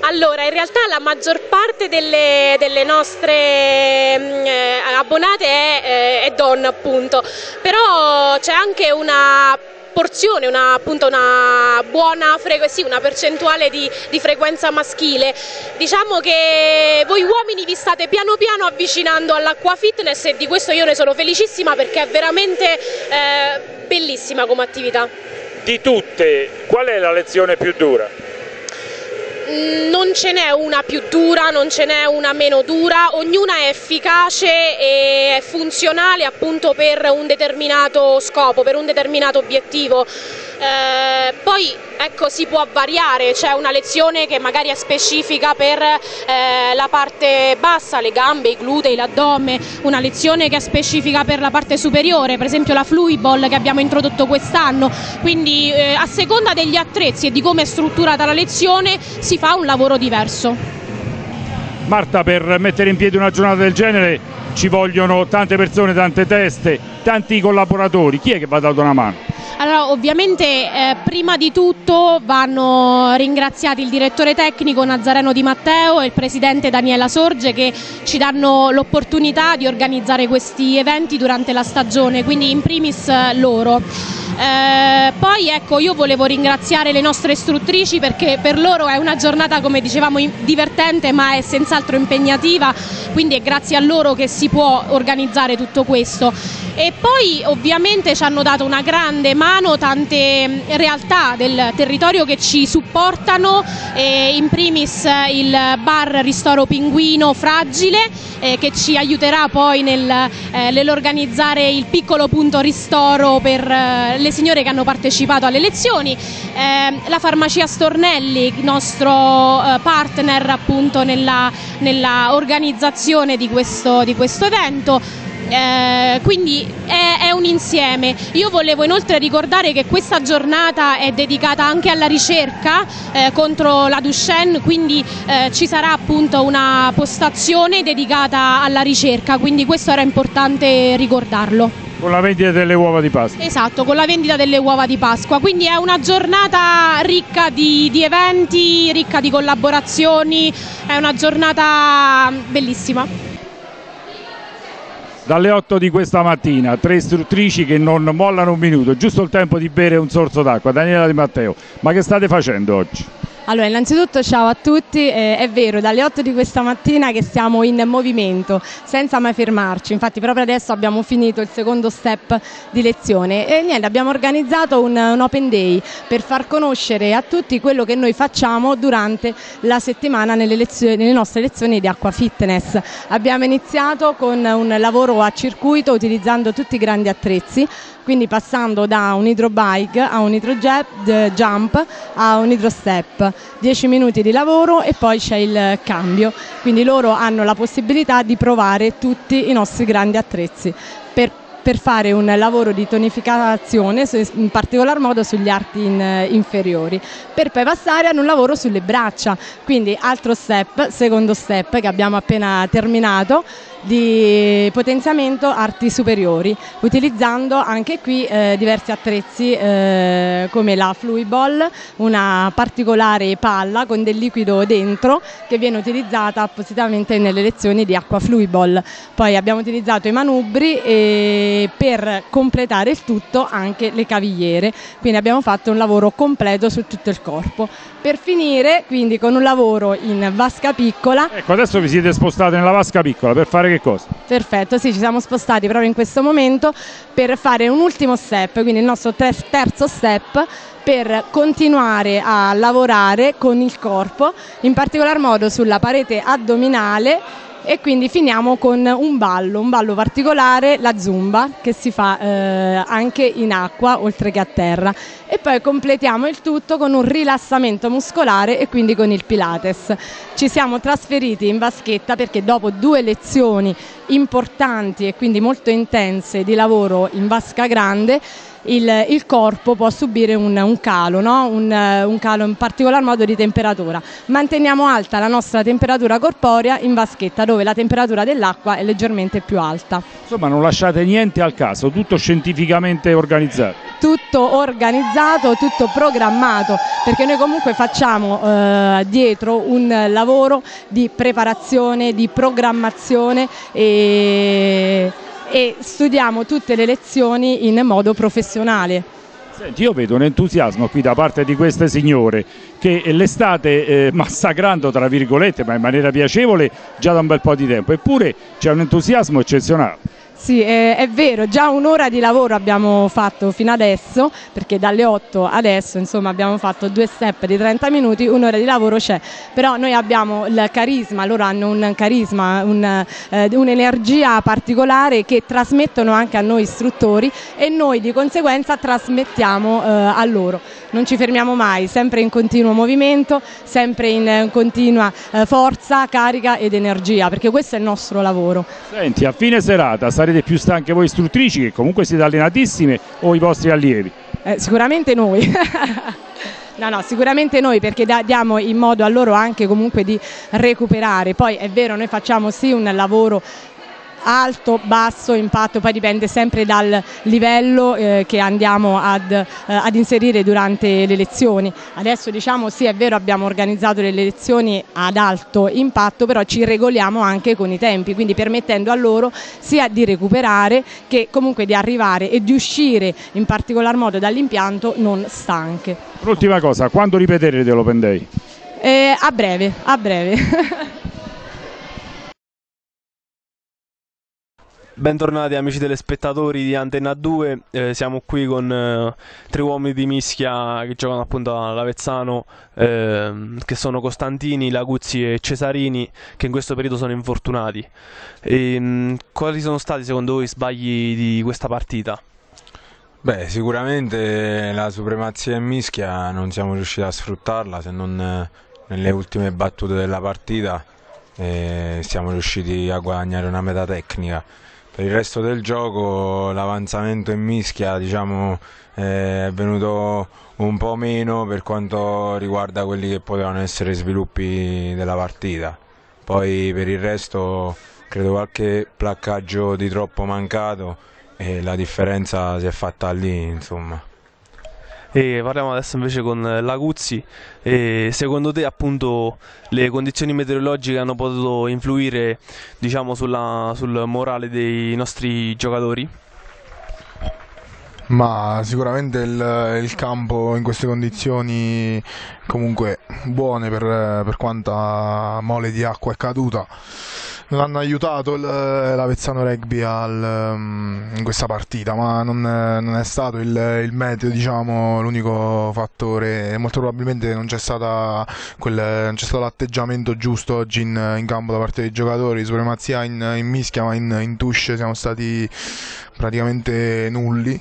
J: Allora, in realtà la maggior parte delle, delle nostre mm, eh, abbonate è, eh, è donna appunto, però c'è anche una porzione, una, appunto una buona sì, una percentuale di, di, frequenza maschile. Diciamo che voi uomini vi state piano piano avvicinando all'acqua fitness e di questo io ne sono felicissima perché è veramente eh, bellissima come attività.
A: Di tutte, qual è la lezione più dura?
J: Non ce n'è una più dura, non ce n'è una meno dura, ognuna è efficace e funzionale appunto per un determinato scopo, per un determinato obiettivo. Eh, poi ecco, si può variare, c'è una lezione che magari è specifica per eh, la parte bassa, le gambe, i glutei, l'addome, una lezione che è specifica per la parte superiore, per esempio la Fluiball che abbiamo introdotto quest'anno, quindi eh, a seconda degli attrezzi e di come è strutturata la lezione si fa un lavoro diverso.
A: Marta, per mettere in piedi una giornata del genere ci vogliono tante persone, tante teste, tanti collaboratori. Chi è che va dare una mano?
J: Allora, ovviamente eh, prima di tutto vanno ringraziati il direttore tecnico Nazareno Di Matteo e il presidente Daniela Sorge che ci danno l'opportunità di organizzare questi eventi durante la stagione, quindi in primis eh, loro. Eh, poi ecco io volevo ringraziare le nostre istruttrici perché per loro è una giornata come dicevamo divertente ma è senz'altro impegnativa quindi è grazie a loro che si può organizzare tutto questo. E poi ovviamente ci hanno dato una grande mano tante mm, realtà del territorio che ci supportano, eh, in primis il bar Ristoro Pinguino Fragile eh, che ci aiuterà poi nel, eh, nell'organizzare il piccolo punto ristoro per eh, le signore che hanno partecipato alle lezioni, ehm, la farmacia Stornelli, nostro eh, partner appunto nella, nella organizzazione di questo, di questo evento, eh, quindi è, è, un insieme. Io volevo inoltre ricordare che questa giornata è dedicata anche alla ricerca eh, contro la Duchenne, quindi eh, ci sarà appunto una postazione dedicata alla ricerca, quindi questo era importante ricordarlo.
B: Con la vendita delle uova di Pasqua.
J: Esatto, con la vendita delle uova di Pasqua. Quindi è una giornata ricca di, di eventi, ricca di collaborazioni, è una giornata bellissima
B: dalle 8 di questa mattina, tre istruttrici che non mollano un minuto, giusto il tempo di bere un sorso d'acqua. Daniela Di Matteo, ma che state facendo oggi?
K: Allora, innanzitutto ciao a tutti, eh, è vero, dalle 8 di questa mattina che siamo in movimento, senza mai fermarci, infatti proprio adesso abbiamo finito il secondo step di lezione e niente, abbiamo organizzato un, un open day per far conoscere a tutti quello che noi facciamo durante la settimana nelle, lezioni, nelle nostre lezioni di acqua fitness. Abbiamo iniziato con un lavoro a circuito utilizzando tutti i grandi attrezzi, quindi passando da un hydrobike a un hydrojump a un hydrostep, 10 minuti di lavoro e poi c'è il cambio, quindi loro hanno la possibilità di provare tutti i nostri grandi attrezzi. Per per fare un lavoro di tonificazione, in particolar modo sugli arti in, inferiori, per poi passare ad un lavoro sulle braccia, quindi altro step, secondo step che abbiamo appena terminato, di potenziamento arti superiori, utilizzando anche qui eh, diversi attrezzi eh, come la Fluiball, una particolare palla con del liquido dentro che viene utilizzata appositamente nelle lezioni di acqua Fluiball. Poi abbiamo utilizzato i manubri e per completare il tutto anche le cavigliere, quindi abbiamo fatto un lavoro completo su tutto il corpo. Per finire quindi con un lavoro in vasca piccola.
B: Ecco, adesso vi siete spostati nella vasca piccola per fare che cosa?
K: Perfetto, sì, ci siamo spostati proprio in questo momento per fare un ultimo step, quindi il nostro terzo step per continuare a lavorare con il corpo, in particolar modo sulla parete addominale e quindi finiamo con un ballo, un ballo particolare, la zumba che si fa eh, anche in acqua oltre che a terra e poi completiamo il tutto con un rilassamento muscolare e quindi con il Pilates. Ci siamo trasferiti in vaschetta perché dopo due lezioni importanti e quindi molto intense di lavoro in vasca grande il, il corpo può subire un, un calo, no? un, un, calo in particolar modo di temperatura. Manteniamo alta la nostra temperatura corporea in vaschetta dove la temperatura dell'acqua è leggermente più alta.
B: Insomma non lasciate niente al caso, tutto scientificamente organizzato.
K: Tutto organizzato, tutto programmato, perché noi comunque facciamo eh, dietro un lavoro di preparazione, di programmazione e e studiamo tutte le lezioni in modo professionale.
B: Senti, io vedo un entusiasmo qui da parte di queste signore che le state eh, massacrando, tra virgolette, ma in maniera piacevole già da un bel po' di tempo, eppure c'è un entusiasmo eccezionale.
K: Sì, è, è, vero, già un'ora di lavoro abbiamo fatto fino adesso, perché dalle 8 adesso insomma, abbiamo fatto due step di 30 minuti, un'ora di lavoro c'è, però noi abbiamo il carisma, loro hanno un carisma, un, eh, un'energia particolare che trasmettono anche a noi istruttori e noi di conseguenza trasmettiamo eh, a loro. Non ci fermiamo mai, sempre in continuo movimento, sempre in continua eh, forza, carica ed energia, perché questo è il nostro lavoro.
B: Senti, a fine serata sarete sarete più stanche voi istruttrici che comunque siete allenatissime o i vostri allievi?
K: Eh, sicuramente noi. No, no, sicuramente noi perché diamo in modo a loro anche comunque di recuperare. Poi è vero, noi facciamo sì un lavoro alto, basso, impatto, poi dipende sempre dal livello eh, che andiamo ad, eh, ad, inserire durante le lezioni. Adesso diciamo sì è vero abbiamo organizzato le lezioni ad alto impatto, però ci regoliamo anche con i tempi, quindi permettendo a loro sia di recuperare che comunque di arrivare e di uscire in particolar modo dall'impianto non stanche.
B: L'ultima cosa, quando ripeterete l'Open Day?
K: Eh, a breve, a breve.
L: Bentornati amici telespettatori di Antenna 2, eh, siamo qui con eh, tre uomini di mischia che giocano appunto all'Avezzano, eh, che sono Costantini, Laguzzi e Cesarini, che in questo periodo sono infortunati. E, mh, mm, quali sono stati secondo voi i sbagli di questa partita?
M: Beh, sicuramente la supremazia in mischia non siamo riusciti a sfruttarla se non eh, nelle ultime battute della partita eh, siamo riusciti a guadagnare una meta tecnica per il resto del gioco l'avanzamento in mischia diciamo, eh, è venuto un po' meno per quanto riguarda quelli che potevano essere sviluppi della partita. Poi per il resto credo qualche placcaggio di troppo mancato e la differenza si è fatta lì insomma.
L: E parliamo adesso invece con Laguzzi. E secondo te appunto le condizioni meteorologiche hanno potuto influire diciamo, sulla, sul morale dei nostri giocatori?
N: Ma sicuramente il, il, campo in queste condizioni comunque buone per, per quanta mole di acqua è caduta non hanno aiutato l'Avezzano Rugby al, um, in questa partita, ma non, non è stato il, il meteo diciamo, l'unico fattore. Molto probabilmente non c'è, quel, non c'è stato l'atteggiamento giusto oggi in, in, campo da parte dei giocatori. Supremazia in, in mischia, ma in, in touche siamo stati praticamente nulli.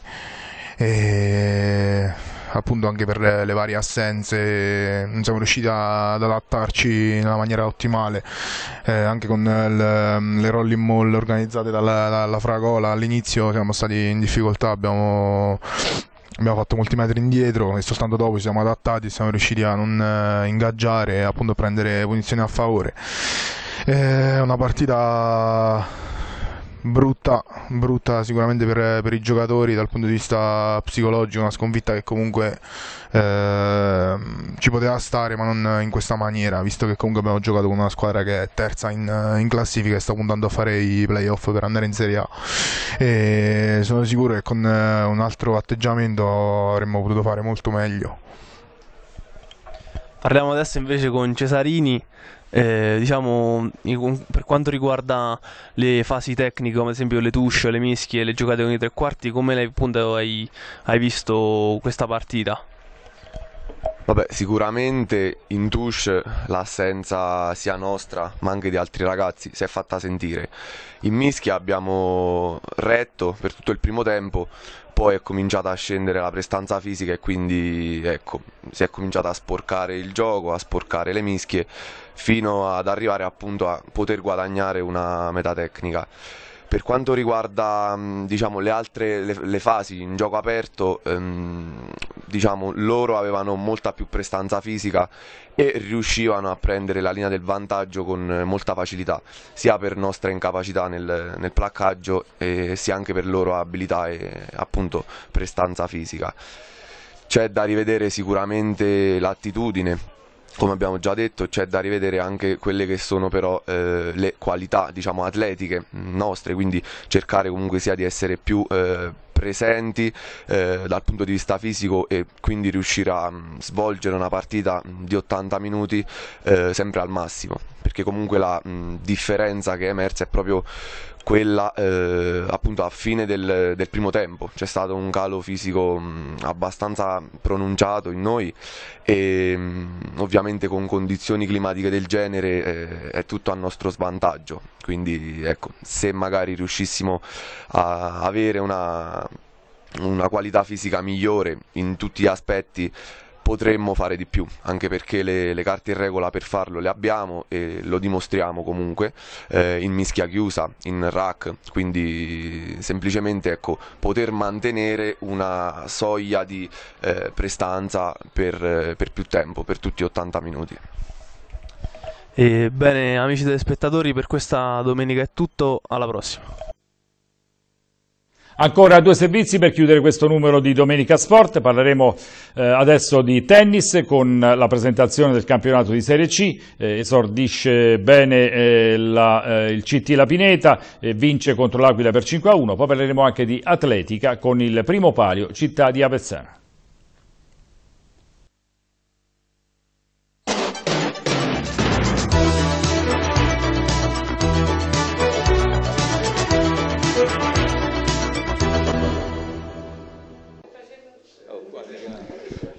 N: E appunto anche per le, varie assenze non siamo riusciti a, ad adattarci nella maniera ottimale eh, anche con le, le rolling mall organizzate dalla, dalla Fragola all'inizio siamo stati in difficoltà abbiamo abbiamo fatto molti metri indietro e soltanto dopo ci siamo adattati siamo riusciti a non eh, ingaggiare appunto prendere posizioni a favore. È una partita brutta, brutta sicuramente per, per, i giocatori dal punto di vista psicologico, una sconfitta che comunque eh, ci poteva stare ma non in questa maniera, visto che comunque abbiamo giocato con una squadra che è terza in, in classifica e sta puntando a fare i playoff per andare in Serie A e sono sicuro che con eh, un altro atteggiamento avremmo potuto fare molto meglio.
L: Parliamo adesso invece con Cesarini eh, diciamo, per quanto riguarda le fasi tecniche, come ad esempio le touche, le mischie, le giocate con i tre quarti, come appunto, hai, hai visto questa partita?
O: Vabbè, sicuramente in touche l'assenza sia nostra ma anche di altri ragazzi si è fatta sentire. In mischia abbiamo retto per tutto il primo tempo, poi è cominciata a scendere la prestanza fisica e quindi ecco, si è cominciato a sporcare il gioco, a sporcare le mischie fino ad arrivare appunto a poter guadagnare una metà tecnica. Per quanto riguarda diciamo, le altre le, le fasi in gioco aperto, ehm, diciamo, loro avevano molta più prestanza fisica e riuscivano a prendere la linea del vantaggio con molta facilità, sia per nostra incapacità nel, nel placcaggio sia anche per loro abilità e appunto prestanza fisica. C'è da rivedere sicuramente l'attitudine come abbiamo già detto c'è da rivedere anche quelle che sono però eh, le qualità diciamo atletiche nostre quindi cercare comunque sia di essere più eh, presenti eh, dal punto di vista fisico e quindi riuscire a mh, mm, svolgere una partita di 80 minuti eh, sempre al massimo perché comunque la mh, differenza che è emersa è proprio quella eh, appunto a fine del, del, primo tempo. C'è stato un calo fisico mh, abbastanza pronunciato in noi e mh, ovviamente con condizioni climatiche del genere eh, è tutto a nostro svantaggio. Quindi ecco se magari riuscissimo a avere una, una qualità fisica migliore in tutti gli aspetti potremmo fare di più, anche perché le, le, carte in regola per farlo le abbiamo e lo dimostriamo comunque eh, in mischia chiusa, in rack, quindi semplicemente ecco, poter mantenere una soglia di eh, prestanza per, per più tempo, per tutti gli 80 minuti.
L: E bene, amici telespettatori, per questa domenica è tutto, alla prossima.
A: Ancora due servizi per chiudere questo numero di Domenica Sport, parleremo eh, adesso di tennis con la presentazione del campionato di Serie C, eh, esordisce bene eh, la, eh, il CT La Pineta, vince contro l'Aquila per 5-1, poi parleremo anche di atletica con il primo palio Città di Avezzana.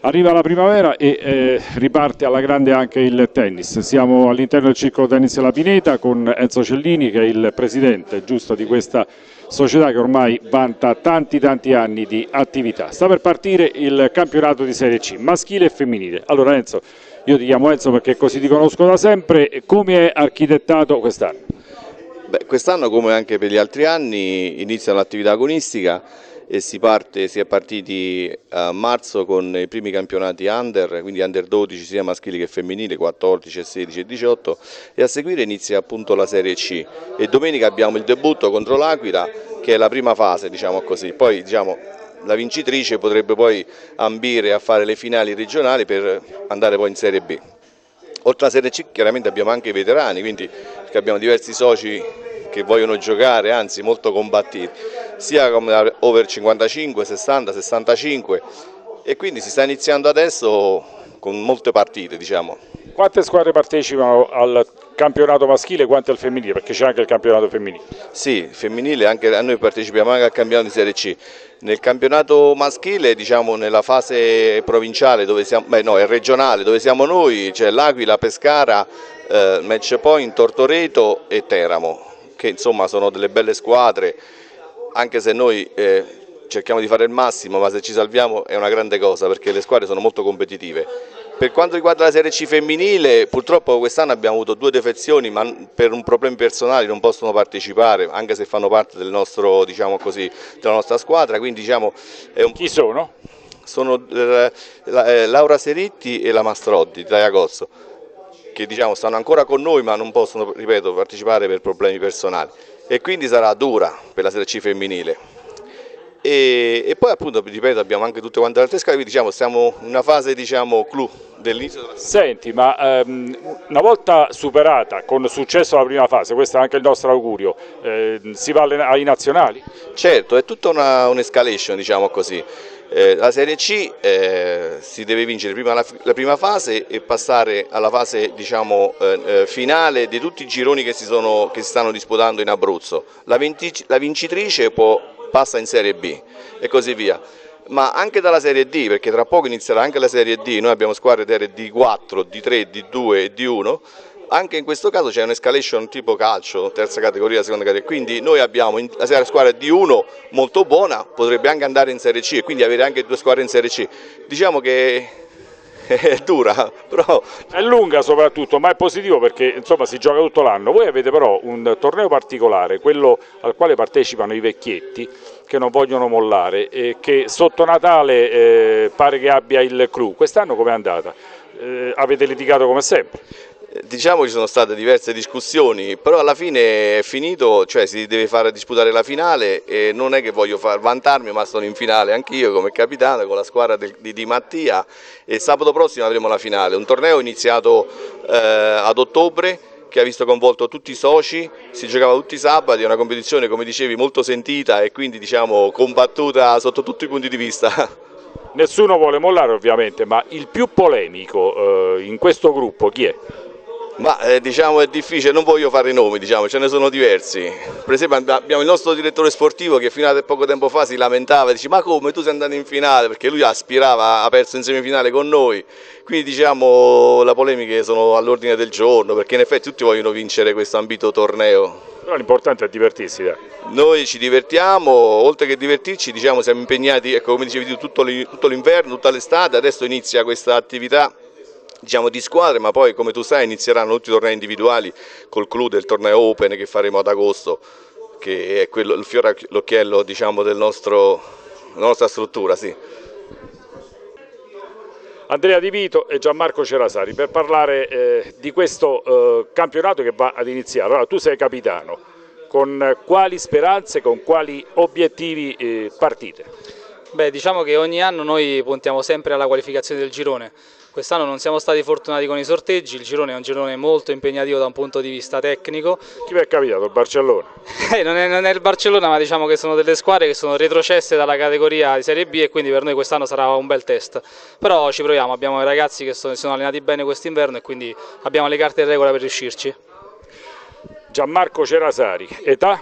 B: Arriva la primavera e eh, riparte alla grande anche il tennis. Siamo all'interno del circolo tennis La Pineta con Enzo Cellini che è il presidente giusto di questa società che ormai vanta tanti tanti anni di attività. Sta per partire il campionato di Serie C, maschile e femminile. Allora Enzo, io ti chiamo Enzo perché così ti conosco da sempre, come è architettato quest'anno?
P: Quest'anno come anche per gli altri anni inizia l'attività agonistica e si, parte, si è partiti a marzo con i primi campionati under, quindi under 12 sia maschili che femminili, 14, 16 e 18 e a seguire inizia appunto la Serie C e domenica abbiamo il debutto contro l'Aquila che è la prima fase diciamo così, poi diciamo la vincitrice potrebbe poi ambire a fare le finali regionali per andare poi in Serie B. Oltre alla Serie C chiaramente abbiamo anche i veterani, quindi abbiamo diversi soci che vogliono giocare, anzi molto combattiti, sia come over 55, 60, 65 e quindi si sta iniziando adesso con molte partite diciamo.
B: Quante squadre partecipano al campionato maschile e quante al femminile? Perché c'è anche il campionato femminile.
P: Sì, femminile, anche a noi partecipiamo anche al campionato di Serie C. Nel campionato maschile, diciamo nella fase provinciale, dove siamo, beh no, è regionale, dove siamo noi, c'è l'Aquila, Pescara, eh, Match Point, Tortoreto e Teramo che insomma sono delle belle squadre, anche se noi eh, cerchiamo di fare il massimo, ma se ci salviamo è una grande cosa perché le squadre sono molto competitive. Per quanto riguarda la Serie C femminile, purtroppo quest'anno abbiamo avuto due defezioni, ma per un problemi personali non possono partecipare, anche se fanno parte del nostro, diciamo così, della nostra squadra. Quindi, diciamo, un...
B: Chi sono?
P: Sono eh, eh, Laura Seritti e la Mastroddi, da Iagozzo che diciamo, stanno ancora con noi ma non possono, ripeto, partecipare per problemi personali e quindi sarà dura per la Serie C femminile. E, e, poi appunto, ripeto, abbiamo anche tutte quante le altre scale, quindi diciamo, siamo in una fase diciamo, clou dell'inizio della
B: Senti, ma ehm, una volta superata con successo la prima fase, questo è anche il nostro augurio, eh, si va ai nazionali?
P: Certo, è tutta un'escalation, un diciamo così. Eh, la Serie C eh, si deve vincere prima la, la, prima fase e passare alla fase diciamo, eh, eh finale di tutti i gironi che si, sono, che si, stanno disputando in Abruzzo. La, la vincitrice può, passa in Serie B e così via ma anche dalla Serie D, perché tra poco inizierà anche la Serie D, noi abbiamo squadre D4, D3, D2 e D1, anche in questo caso c'è un'escalation tipo calcio, terza categoria, seconda categoria, quindi noi abbiamo la squadra D1 molto buona, potrebbe anche andare in Serie C e quindi avere anche due squadre in Serie C. Diciamo che è dura, però...
B: È lunga soprattutto, ma è positivo perché insomma si gioca tutto l'anno. Voi avete però un torneo particolare, quello al quale partecipano i vecchietti che non vogliono mollare e che sotto Natale eh, pare che abbia il clou. Quest'anno com'è andata? Eh, avete litigato come sempre?
P: Diciamo ci sono state diverse discussioni, però alla fine è finito, cioè si deve fare disputare la finale e non è che voglio far vantarmi, ma sono in finale anch'io come capitano con la squadra di Di Mattia e sabato prossimo avremo la finale, un torneo iniziato eh, ad ottobre che ha visto coinvolto tutti i soci, si giocava tutti i sabati, è una competizione come dicevi molto sentita e quindi diciamo combattuta sotto tutti i punti di vista.
B: Nessuno vuole mollare ovviamente, ma il più polemico eh, in questo gruppo chi è?
P: Ma eh, diciamo è difficile, non voglio fare i nomi, diciamo, ce ne sono diversi. Per esempio abbiamo il nostro direttore sportivo che fino a poco tempo fa si lamentava dice ma come tu sei andato in finale perché lui aspirava, ha perso in semifinale con noi. Quindi diciamo le polemiche sono all'ordine del giorno perché in effetti tutti vogliono vincere questo ambito torneo.
B: Però l'importante è divertirsi. Dai.
P: Noi ci divertiamo, oltre che divertirci diciamo, siamo impegnati, ecco, come dicevi tu, tutto l'inverno, tutta l'estate, adesso inizia questa attività diciamo, di squadre, ma poi come tu sai inizieranno tutti i tornei individuali col clou del torneo Open che faremo ad agosto, che è quello, il fiore all'occhiello diciamo, del nostro, della nostra struttura. Sì.
A: Andrea Di Vito e Gianmarco Cerasari per parlare eh, di questo eh, campionato che va ad iniziare. Allora, tu sei capitano, con quali speranze, con quali obiettivi eh, partite?
Q: Beh, diciamo che ogni anno noi puntiamo sempre alla qualificazione del girone. Quest'anno non siamo stati fortunati con i sorteggi, il girone è un girone molto impegnativo da un punto di vista tecnico.
A: Chi vi è capitato? Il Barcellona?
Q: Eh, non, è, non, è, il Barcellona, ma diciamo che sono delle squadre che sono retrocesse dalla categoria di Serie B e quindi per noi quest'anno sarà un bel test. Però ci proviamo, abbiamo i ragazzi che sono, si sono allenati bene quest'inverno e quindi abbiamo le carte in regola per riuscirci.
A: Gianmarco Cerasari, età?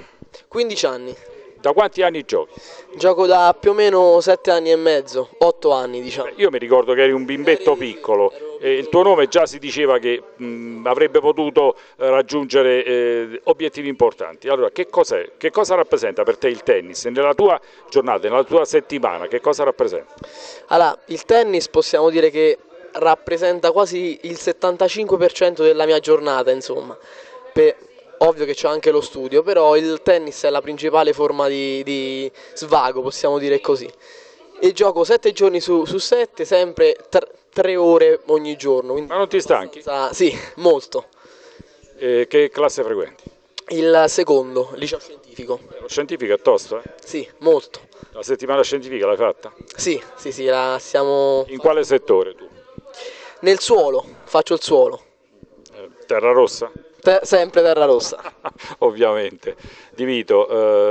R: 15 anni.
A: Da quanti anni giochi?
R: Gioco da più o meno 7 anni e mezzo, 8 anni diciamo.
A: Io mi ricordo che eri un bimbetto piccolo e il tuo nome già si diceva che mh, avrebbe potuto eh, raggiungere eh, obiettivi importanti. Allora, che, che cosa rappresenta per te il tennis nella tua giornata, nella tua settimana? Che cosa rappresenta?
R: Allora, il tennis possiamo dire che rappresenta quasi il 75% della mia giornata, insomma. Per ovvio che c'è anche lo studio, però il tennis è la principale forma di, di svago, possiamo dire così. E gioco 7 giorni su 7, sempre 3 ore ogni giorno.
A: Ma non ti stanchi?
R: Sì, molto.
A: E che classe frequenti?
R: Il secondo, liceo scientifico.
A: Lo scientifico è tosto, eh?
R: Sì, molto.
A: La settimana scientifica l'hai fatta?
R: Sì, sì, sì, la siamo...
A: In quale settore tu?
R: Nel suolo, faccio il suolo.
A: Eh, terra rossa?
R: Te, sempre Terra Rossa.
A: Ovviamente. Di Vito,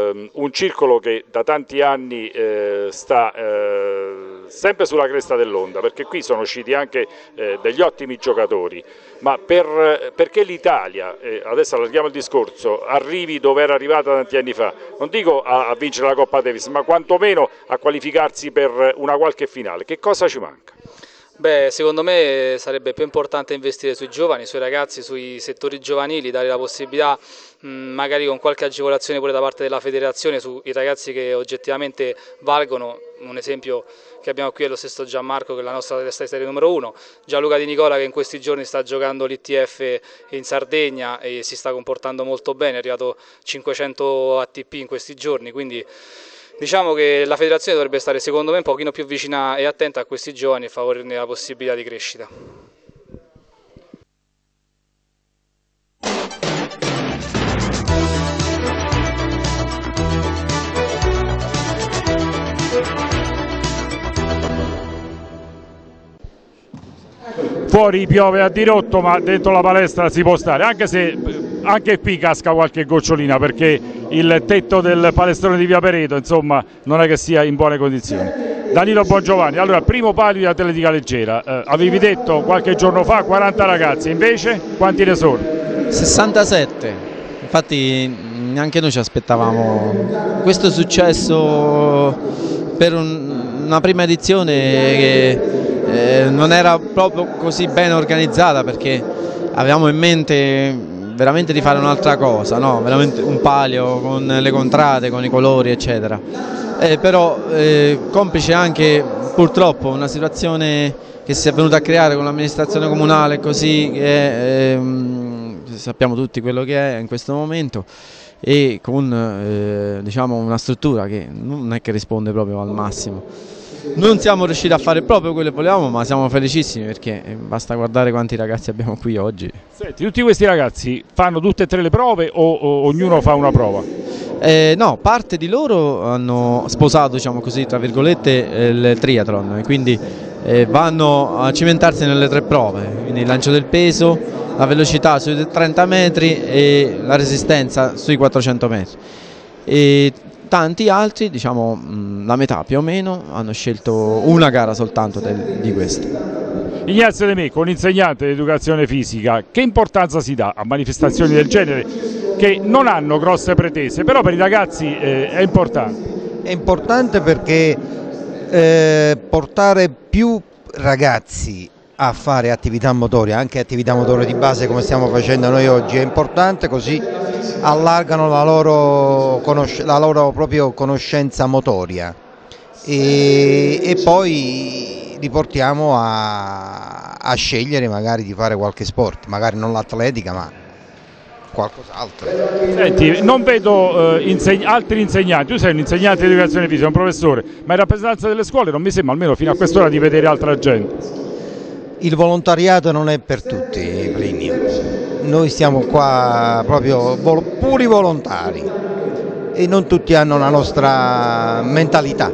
A: ehm, un circolo che da tanti anni eh, sta eh, sempre sulla cresta dell'onda, perché qui sono usciti anche eh, degli ottimi giocatori, ma per, perché l'Italia, eh, adesso allarghiamo il discorso, arrivi dove era arrivata tanti anni fa, non dico a, a vincere la Coppa Davis, ma quantomeno a qualificarsi per una qualche finale, che cosa ci manca?
Q: Beh, secondo me sarebbe più importante investire sui giovani, sui ragazzi, sui settori giovanili, dare la possibilità magari con qualche agevolazione pure da parte della federazione sui ragazzi che oggettivamente valgono. Un esempio che abbiamo qui è lo stesso Gianmarco che è la nostra testa di serie numero uno, Gianluca Di Nicola che in questi giorni sta giocando l'ITF in Sardegna e si sta comportando molto bene, è arrivato 500 ATP in questi giorni, quindi Diciamo che la federazione dovrebbe stare secondo me un pochino più vicina e attenta a questi giovani e favorirne la possibilità di crescita.
A: Fuori piove a dirotto ma dentro la palestra si può stare, anche se anche qui casca qualche gocciolina perché il tetto del palestrone di Via Pereto insomma non è che sia in buone condizioni. Danilo Bongiovanni, allora primo palio di atletica leggera, eh, avevi detto qualche giorno fa 40 ragazzi, invece quanti ne sono?
S: 67, infatti neanche noi ci aspettavamo questo successo per un, una prima edizione che eh, non era proprio così ben organizzata perché avevamo in mente veramente di fare un'altra cosa, no? un palio con le contrade, con i colori eccetera. Eh, però eh, complice anche purtroppo una situazione che si è venuta a creare con l'amministrazione comunale così che ehm, sappiamo tutti quello che è in questo momento e con eh, diciamo una struttura che non è che risponde proprio al massimo. Non siamo riusciti a fare proprio quello che volevamo, ma siamo felicissimi perché eh, basta guardare quanti ragazzi abbiamo qui oggi.
A: Senti, tutti questi ragazzi fanno tutte e tre le prove o, o ognuno fa una prova?
S: Eh, no, parte di loro hanno sposato, diciamo così, tra virgolette, eh, il triathlon, quindi eh, vanno a cimentarsi nelle tre prove, quindi il lancio del peso, la velocità sui 30 metri e la resistenza sui 400 metri. E tanti altri, diciamo la metà più o meno, hanno scelto una gara soltanto del, di queste.
A: Ignazio De Mecco, un insegnante di educazione fisica, che importanza si dà a manifestazioni del genere che non hanno grosse pretese, però per i ragazzi eh, è importante?
T: È importante perché eh, portare più ragazzi a fare attività motoria, anche attività motoria di base come stiamo facendo noi oggi, è importante così allargano la loro, la loro proprio conoscenza motoria e, e poi li portiamo a, a, scegliere magari di fare qualche sport, magari non l'atletica ma qualcos'altro.
A: Senti, non vedo eh, inseg altri insegnanti, tu sei un insegnante di educazione fisica, un professore, ma in rappresentanza delle scuole non mi sembra almeno fino a quest'ora di vedere altra gente.
T: Il volontariato non è per tutti, Plinio. Noi stiamo qua proprio puri volontari e non tutti hanno la nostra mentalità.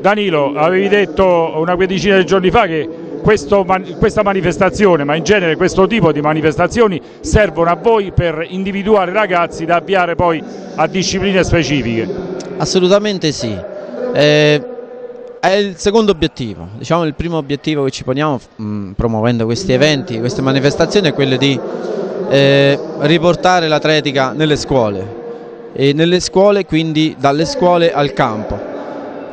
A: Danilo, avevi detto una quindicina di giorni fa che questo, questa manifestazione, ma in genere questo tipo di manifestazioni servono a voi per individuare ragazzi da avviare poi a discipline specifiche.
S: Assolutamente sì. Eh, è il secondo obiettivo, diciamo il primo obiettivo che ci poniamo mh, mm, promuovendo questi eventi, queste manifestazioni è quello di eh, riportare l'atletica nelle scuole e nelle scuole quindi dalle scuole al campo.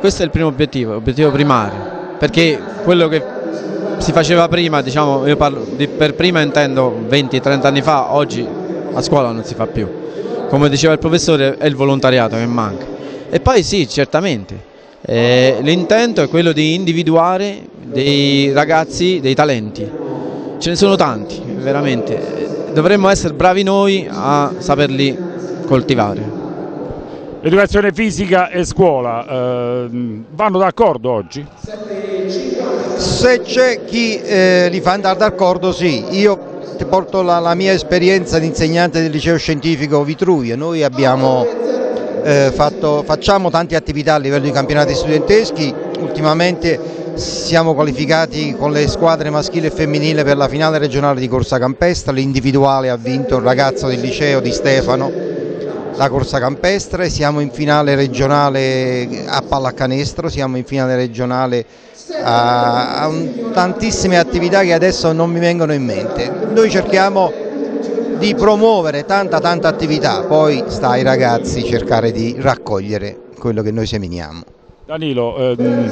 S: Questo è il primo obiettivo, l'obiettivo primario, perché quello che si faceva prima, diciamo, io parlo di, per prima intendo 20-30 anni fa, oggi a scuola non si fa più. Come diceva il professore è il volontariato che manca. E poi sì, certamente, eh, l'intento è quello di individuare dei ragazzi, dei talenti. Ce ne sono tanti, veramente. Dovremmo essere bravi noi a saperli coltivare.
A: Educazione fisica e scuola eh, vanno d'accordo oggi?
T: Se c'è chi eh, li fa andare d'accordo sì, io ti porto la, la, mia esperienza di insegnante del liceo scientifico Vitruvia, noi abbiamo eh, fatto, facciamo tante attività a livello di campionati studenteschi, ultimamente siamo qualificati con le squadre maschile e femminile per la finale regionale di corsa campestre, l'individuale ha vinto il ragazzo del liceo di Stefano, la corsa campestre, siamo in finale regionale a pallacanestro, siamo in finale regionale a, a tantissime attività che adesso non mi vengono in mente. Noi cerchiamo di promuovere tanta tanta attività, poi sta ai ragazzi cercare di raccogliere quello che noi seminiamo.
A: Danilo, ehm,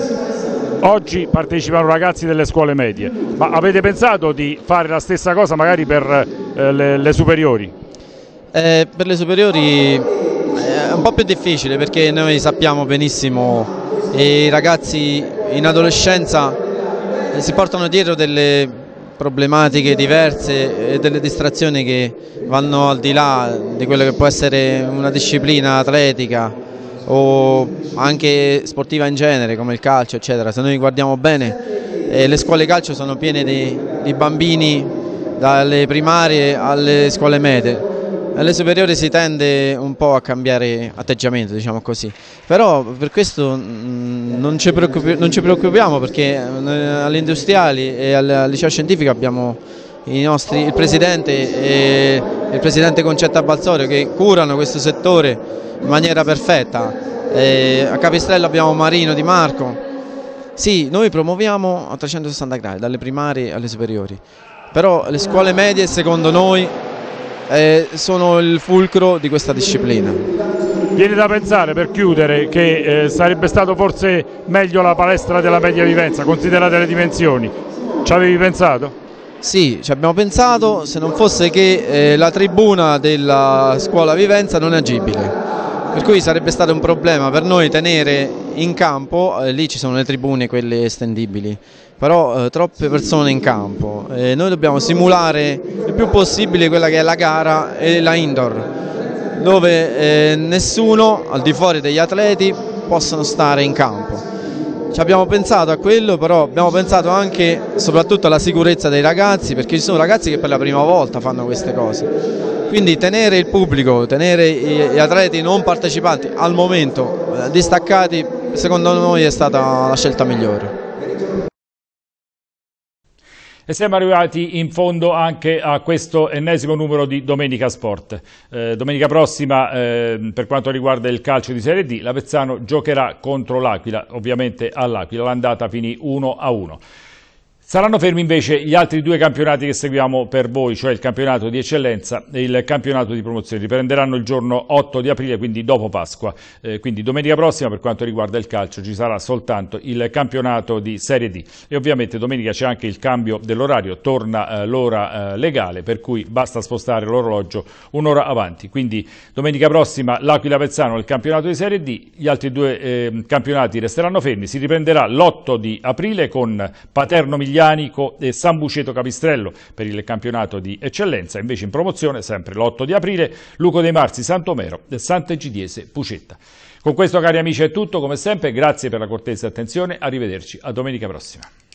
A: oggi partecipano ragazzi delle scuole medie, ma avete pensato di fare la stessa cosa magari per eh, le, le, superiori?
S: Eh, per le superiori è un po' più difficile perché noi sappiamo benissimo che i ragazzi in adolescenza si portano dietro delle problematiche diverse e delle distrazioni che vanno al di là di quello che può essere una disciplina atletica o anche sportiva in genere come il calcio eccetera. Se noi guardiamo bene eh, le scuole calcio sono piene di, di bambini dalle primarie alle scuole medie alle superiori si tende un po' a cambiare atteggiamento, diciamo così. Però per questo mm, non ci, non ci preoccupiamo perché eh, alle industriali e al liceo scientifico abbiamo nostri, il Presidente e il Presidente Concetta Balsorio che curano questo settore in maniera perfetta. E a Capistrello abbiamo Marino Di Marco. Sì, noi promuoviamo a 360 gradi, dalle primarie alle superiori, però le scuole medie secondo noi eh, sono il fulcro di questa disciplina.
A: Viene da pensare per chiudere che eh, sarebbe stato forse meglio la palestra della media vivenza, considerate le dimensioni. Ci avevi pensato?
S: Sì, ci abbiamo pensato, se non fosse che eh, la tribuna della scuola Vivenza non è agibile, per cui sarebbe stato un problema per noi tenere in campo, eh, lì ci sono le tribune, quelle estendibili, però eh, troppe persone in campo. Eh, noi dobbiamo simulare il più possibile quella che è la gara e la indoor, dove eh, nessuno al di fuori degli atleti possono stare in campo. Ci abbiamo pensato a quello, però abbiamo pensato anche soprattutto alla sicurezza dei ragazzi, perché ci sono ragazzi che per la prima volta fanno queste cose. Quindi tenere il pubblico, tenere gli atleti non partecipanti al momento distaccati, secondo noi è stata la scelta migliore.
A: E siamo arrivati in fondo anche a questo ennesimo numero di Domenica Sport. Eh, domenica prossima, eh, per quanto riguarda il calcio di Serie D, l'Avezzano giocherà contro l'Aquila, ovviamente all'Aquila. L'andata finì 1 a 1. Saranno fermi invece gli altri due campionati che seguiamo per voi, cioè il campionato di eccellenza e il campionato di promozione. Riprenderanno il giorno 8 di aprile, quindi dopo Pasqua. Eh, quindi domenica prossima, per quanto riguarda il calcio, ci sarà soltanto il campionato di Serie D. E ovviamente domenica c'è anche il cambio dell'orario, torna eh, l'ora eh, legale, per cui basta spostare l'orologio un'ora avanti. Quindi domenica prossima l'Aquila Pezzano il campionato di Serie D, gli altri due ehm, campionati resteranno fermi. Si riprenderà l'8 di aprile con Paterno Migliano Maglianico e San Buceto Capistrello per il campionato di eccellenza, invece in promozione sempre l'8 di aprile Luco dei Marzi Santomero e Sant'Egidiese Pucetta. Con questo cari amici è tutto, come sempre grazie per la cortese attenzione, arrivederci, a domenica prossima.